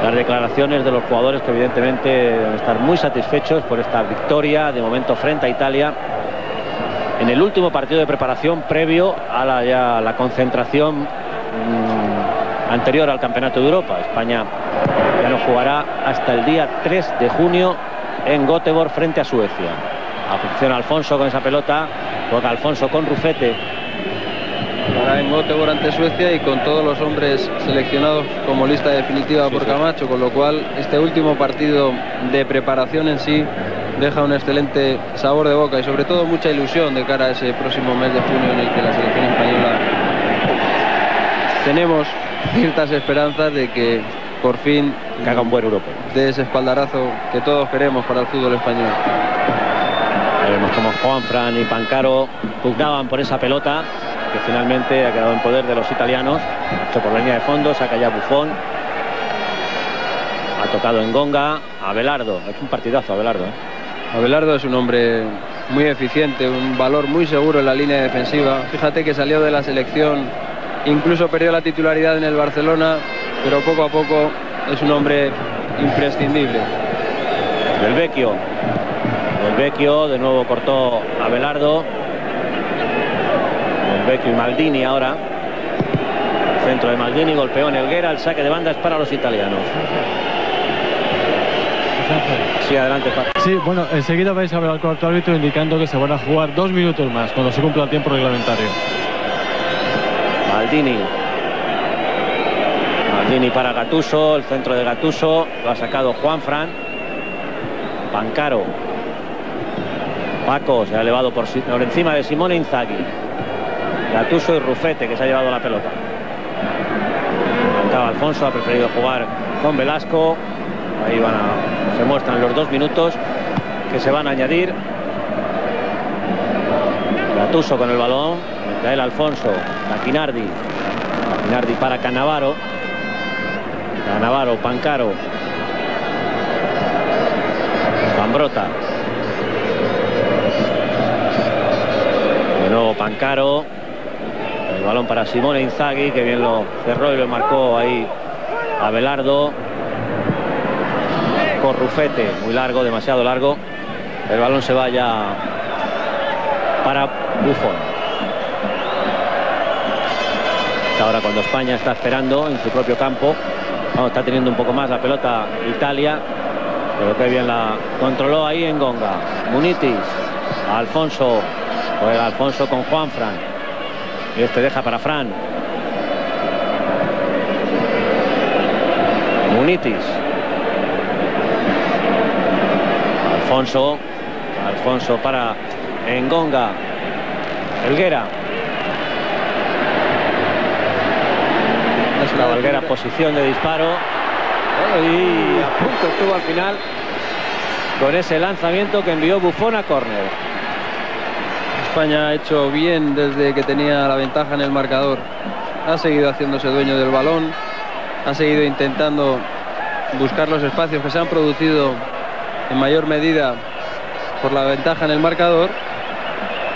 C: las declaraciones de los jugadores que evidentemente deben estar muy satisfechos por esta victoria de momento frente a Italia en el último partido de preparación previo a la, ya, la concentración mmm, anterior al Campeonato de Europa. España ya no jugará hasta el día 3 de junio en Göteborg frente a Suecia. Afición Alfonso con esa pelota, juega Alfonso con Rufete.
D: Ahora en Göteborg ante Suecia y con todos los hombres seleccionados como lista definitiva sí, por. Camacho, con lo cual este último partido de preparación en sí deja un excelente sabor de boca y sobre todo mucha ilusión de cara a ese próximo mes de junio en el que la selección española tenemos ciertas esperanzas de que por fin
C: que haga un buen europeo
D: de ese espaldarazo que todos queremos para el fútbol español.
C: Vemos como Juan Fran y Pancaro pugnaban por esa pelota que finalmente ha quedado en poder de los italianos. Hecho por la línea de fondo, saca ya Bufón. Ha tocado en Gonga. Abelardo, es un partidazo Abelardo. ¿eh?
D: Abelardo es un hombre muy eficiente, un valor muy seguro en la línea defensiva. Fíjate que salió de la selección, incluso perdió la titularidad en el Barcelona, pero poco a poco es un hombre imprescindible.
C: Del Vecchio. Del Vecchio, de nuevo cortó Abelardo. Del Vecchio y Maldini ahora. Centro de Maldini, golpeó en Helguera, el saque de banda es para los italianos. Sí, adelante, Paco.
E: Sí, bueno, enseguida vais a ver al cuarto árbitro indicando que se van a jugar dos minutos más cuando se cumpla el tiempo reglamentario.
C: Maldini. Maldini para Gatuso, el centro de Gatuso, lo ha sacado Juan Fran. Pancaro. Paco se ha elevado por, encima de Simone Inzaghi. Gatuso y Rufete que se ha llevado la pelota. Alfonso, ha preferido jugar con Velasco. Ahí van a, se muestran los dos minutos que se van a añadir. Gattuso con el balón. Micael Alfonso. Taquinardi. Taquinardi para Canavaro. Canavaro, Pancaro. Zambrota. De nuevo Pancaro. El balón para Simone Inzaghi, que bien lo cerró y lo marcó ahí a Belardo. Rufete, muy largo, demasiado largo. El balón se vaya para Buffon. Ahora cuando España está esperando en su propio campo, está teniendo un poco más la pelota Italia, pero que bien la controló ahí en Gonga. Munitis, Alfonso, juega Alfonso con Juan Fran. Y este deja para Fran. Munitis. Alfonso. Alfonso para Engonga. Helguera. Es la posición de disparo. Y a punto estuvo al final con ese lanzamiento que envió Bufón a córner.
D: España ha hecho bien desde que tenía la ventaja en el marcador. Ha seguido haciéndose dueño del balón. Ha seguido intentando buscar los espacios que se han producido en mayor medida por la ventaja en el marcador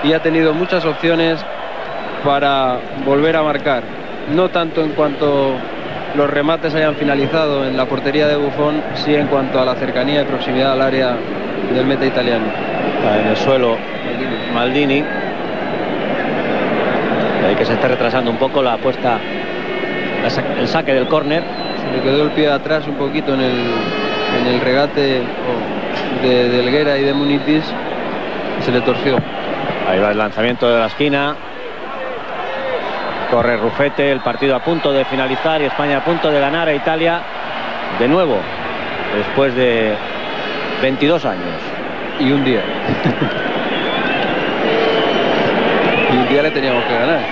D: y ha tenido muchas opciones para volver a marcar. No tanto en cuanto los remates hayan finalizado en la portería de Bufón, sí en cuanto a la cercanía y proximidad al área del meta italiano.
C: En el suelo Maldini. Hay que se está retrasando un poco la apuesta, el saque del córner.
D: Se le quedó el pie atrás un poquito en el, en el regate de, de Helguera y de Munitis. Se le torció.
C: Ahí va el lanzamiento de la esquina. Corre Rufete, el partido a punto de finalizar y España a punto de ganar a Italia de nuevo. después de 22 años.
D: Y un día. y un día le teníamos que ganar.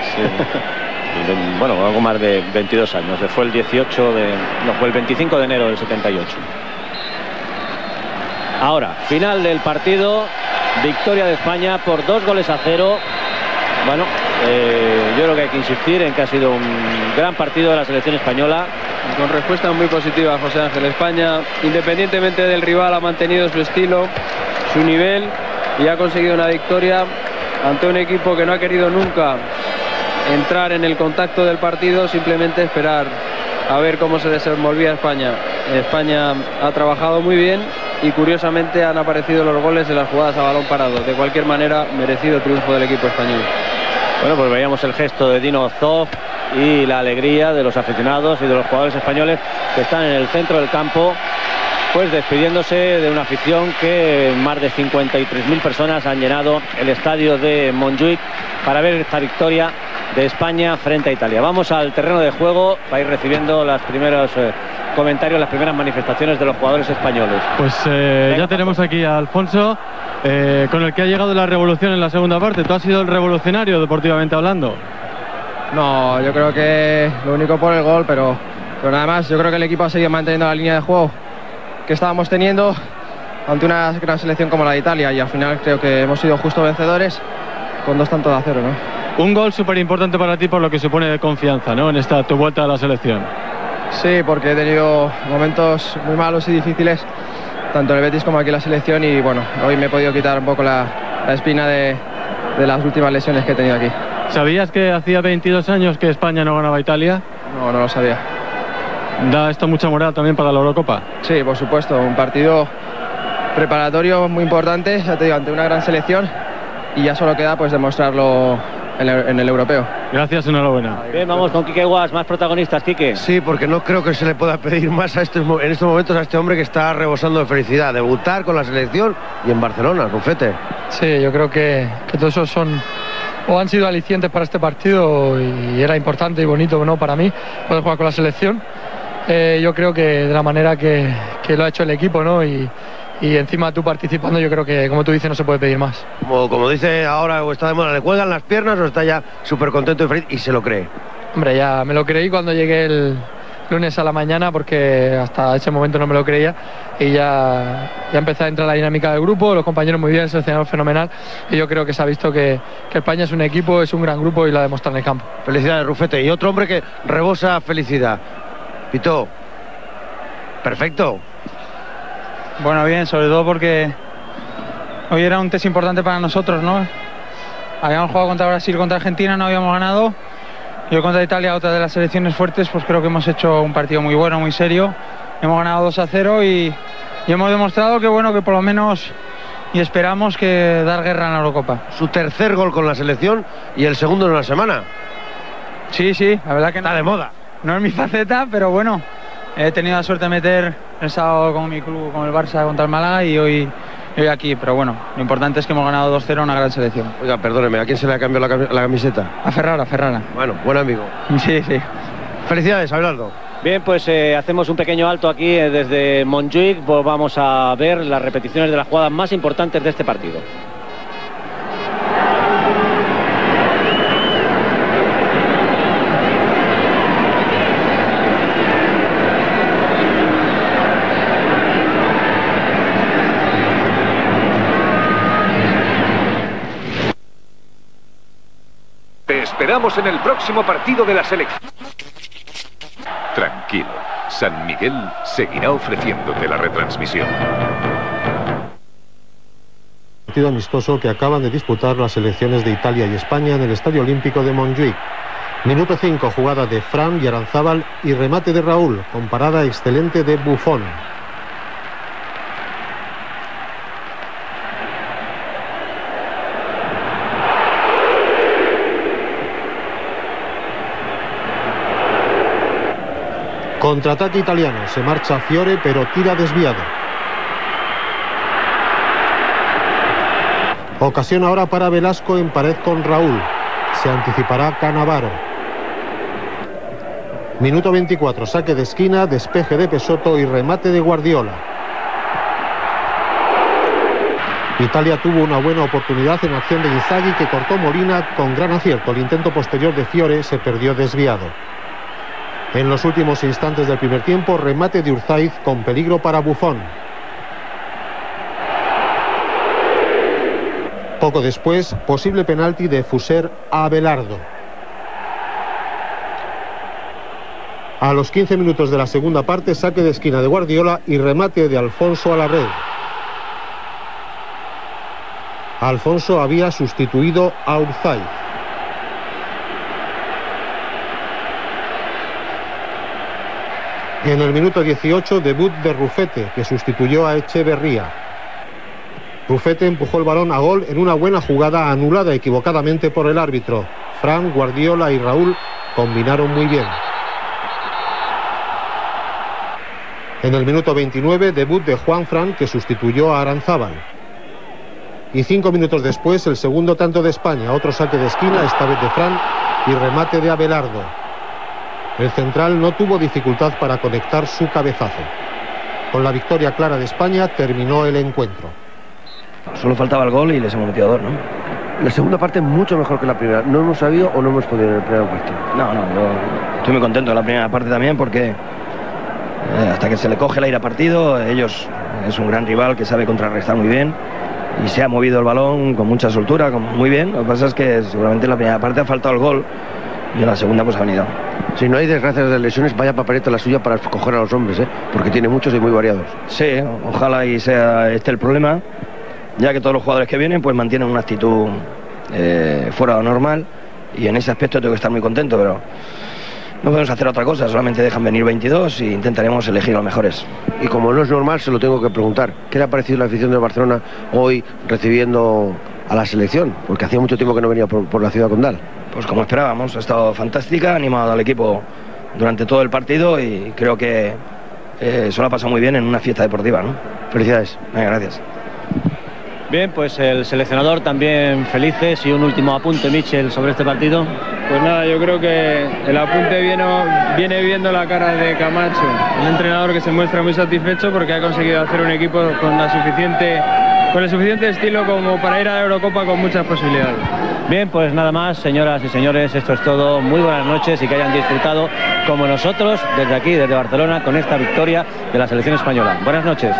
C: bueno, algo más de 22 años. Fue el 18 de. No, fue el 25 de enero del 78. Ahora, final del partido. Victoria de España por dos goles a cero. Bueno, eh, yo creo que hay que insistir en que ha sido un gran partido de la selección española.
D: Con respuesta muy positiva, José Ángel. España, independientemente del rival, ha mantenido su estilo, su nivel y ha conseguido una victoria ante un equipo que no ha querido nunca entrar en el contacto del partido, simplemente esperar a ver cómo se desenvolvía España. España ha trabajado muy bien y curiosamente han aparecido los goles de las jugadas a balón parado. De cualquier manera, merecido triunfo del equipo español.
C: Bueno, pues veíamos el gesto de Dino Zoff y la alegría de los aficionados y de los jugadores españoles que están en el centro del campo, pues despidiéndose de una afición que más de 53.000 personas han llenado el estadio de Montjuic para ver esta victoria de España frente a Italia. Vamos al terreno de juego para ir recibiendo los primeros eh, comentarios, las primeras manifestaciones de los jugadores españoles.
E: Pues eh, ya tenemos aquí a Alfonso, eh, con el que ha llegado la revolución en la segunda parte. ¿Tú has sido el revolucionario deportivamente hablando?
F: No, yo creo que lo único por el gol, pero, pero nada más, yo creo que el equipo ha seguido manteniendo la línea de juego que estábamos teniendo ante una gran selección como la de Italia y al final creo que hemos sido justo vencedores con dos tantos a cero, ¿no?
E: Un gol súper importante para ti por lo que supone de confianza, ¿no? En esta tu vuelta a la selección.
F: Sí, porque he tenido momentos muy malos y difíciles, tanto en el Betis como aquí en la selección, y bueno, hoy me he podido quitar un poco la, la espina de, de, las últimas lesiones que he tenido aquí.
E: ¿Sabías que hacía 22 años que España no ganaba Italia?
F: No, no lo sabía.
E: ¿Da esto mucha moral también para la Eurocopa?
F: Sí, por supuesto, un partido preparatorio muy importante, ya te digo, ante una gran selección, y ya solo queda pues demostrarlo en el, en el, europeo.
E: Gracias, enhorabuena.
C: Bien, vamos con Quique Guas, más protagonistas, Quique.
A: Sí, porque no creo que se le pueda pedir más a estos, en estos momentos a este hombre que está rebosando de felicidad. Debutar con la selección y en Barcelona, Rufete.
G: Sí, yo creo que, que todos esos son o han sido alicientes para este partido y era importante y bonito ¿no? para mí poder jugar con la selección. Eh, yo creo que de la manera que, que lo ha hecho el equipo ¿no? y, y encima tú participando yo creo que como tú dices no se puede pedir más.
A: Como, como dice ahora o está de moda, le cuelgan las piernas o está ya súper contento y feliz y se lo cree.
G: Hombre, ya me lo creí cuando llegué el lunes a la mañana porque hasta ese momento no me lo creía y ya, ya empecé a entrar la dinámica del grupo, los compañeros muy bien, el seleccionador fenomenal y yo creo que se ha visto que, que España es un equipo, es un gran grupo y lo ha demostrado en el campo.
A: Felicidades, Rufete. Y otro hombre que rebosa felicidad. Pito, perfecto.
H: Bueno, bien, sobre todo porque hoy era un test importante para nosotros, ¿no? Habíamos jugado contra Brasil, contra Argentina, no habíamos ganado. Y hoy contra Italia, otra de las selecciones fuertes, pues creo que hemos hecho un partido muy bueno, muy serio. Hemos ganado 2 a 0 y, y hemos demostrado que, bueno, que por lo menos y esperamos que dar guerra en la Eurocopa.
A: Su tercer gol con la selección y el segundo en una semana.
H: Sí, sí, la verdad que
A: está
H: no,
A: de moda.
H: No es mi faceta, pero bueno, he tenido la suerte de meter el sábado con mi club, con el Barça contra el Málaga y hoy, hoy aquí. Pero bueno, lo importante es que hemos ganado 2-0 una gran selección.
A: Oiga, perdóneme, ¿a quién se le ha cambiado la, la camiseta?
H: A Ferrara, a Ferrara.
A: Bueno, buen amigo.
H: Sí, sí.
A: Felicidades, Abelardo.
C: Bien, pues eh, hacemos un pequeño alto aquí eh, desde Montjuic. Pues vamos a ver las repeticiones de las jugadas más importantes de este partido.
I: En el próximo partido de la selección. Tranquilo, San Miguel seguirá ofreciéndote la retransmisión.
J: Partido amistoso que acaban de disputar las selecciones de Italia y España en el Estadio Olímpico de Montjuic. Minuto 5, jugada de Fran y Aranzábal y remate de Raúl, con parada excelente de Buffon. Contraataque italiano. Se marcha Fiore, pero tira desviado. Ocasión ahora para Velasco en pared con Raúl. Se anticipará Canavaro. Minuto 24. Saque de esquina, despeje de Pesoto y remate de Guardiola. Italia tuvo una buena oportunidad en acción de Inzaghi que cortó Molina con gran acierto. El intento posterior de Fiore se perdió desviado. En los últimos instantes del primer tiempo, remate de Urzaiz con peligro para Buffon. Poco después, posible penalti de Fuser a Abelardo. A los 15 minutos de la segunda parte, saque de esquina de Guardiola y remate de Alfonso a la red. Alfonso había sustituido a Urzaiz. En el minuto 18, debut de Rufete, que sustituyó a Echeverría. Rufete empujó el balón a gol en una buena jugada anulada equivocadamente por el árbitro. Fran, Guardiola y Raúl combinaron muy bien. En el minuto 29, debut de Juan Fran, que sustituyó a Aranzábal. Y cinco minutos después, el segundo tanto de España, otro saque de esquina, esta vez de Fran, y remate de Abelardo. El central no tuvo dificultad para conectar su cabezazo. Con la victoria clara de España terminó el encuentro.
B: Solo faltaba el gol y les hemos metido dos, ¿no?
A: La segunda parte mucho mejor que la primera. No hemos sabido o no hemos podido en el primer partido.
B: No, no, yo estoy muy contento de la primera parte también porque eh, hasta que se le coge el aire a partido, ellos es un gran rival que sabe contrarrestar muy bien y se ha movido el balón con mucha soltura, con- muy bien. Lo que pasa es que seguramente en la primera parte ha faltado el gol y en la segunda pues ha venido.
A: Si no hay desgracias de lesiones, vaya papeleta la suya para escoger a los hombres, ¿eh? porque tiene muchos y muy variados.
B: Sí, ojalá y sea este el problema, ya que todos los jugadores que vienen pues mantienen una actitud eh, fuera de lo normal y en ese aspecto tengo que estar muy contento, pero no podemos hacer otra cosa, solamente dejan venir 22 y intentaremos elegir los mejores.
A: Y como no es normal, se lo tengo que preguntar. ¿Qué le ha parecido la afición de Barcelona hoy recibiendo a la selección? Porque hacía mucho tiempo que no venía por, por la ciudad condal.
B: Pues como esperábamos, ha estado fantástica, ha animado al equipo durante todo el partido y creo que eh, se lo ha pasado muy bien en una fiesta deportiva. ¿no?
A: Felicidades.
B: Venga, gracias.
C: Bien, pues el seleccionador también felices y un último apunte, Michel, sobre este partido.
D: Pues nada, yo creo que el apunte viene, viene viendo la cara de Camacho, un entrenador que se muestra muy satisfecho porque ha conseguido hacer un equipo con, la suficiente, con el suficiente estilo como para ir a la Eurocopa con muchas posibilidades.
C: Bien, pues nada más, señoras y señores, esto es todo. Muy buenas noches y que hayan disfrutado como nosotros desde aquí, desde Barcelona, con esta victoria de la selección española. Buenas noches.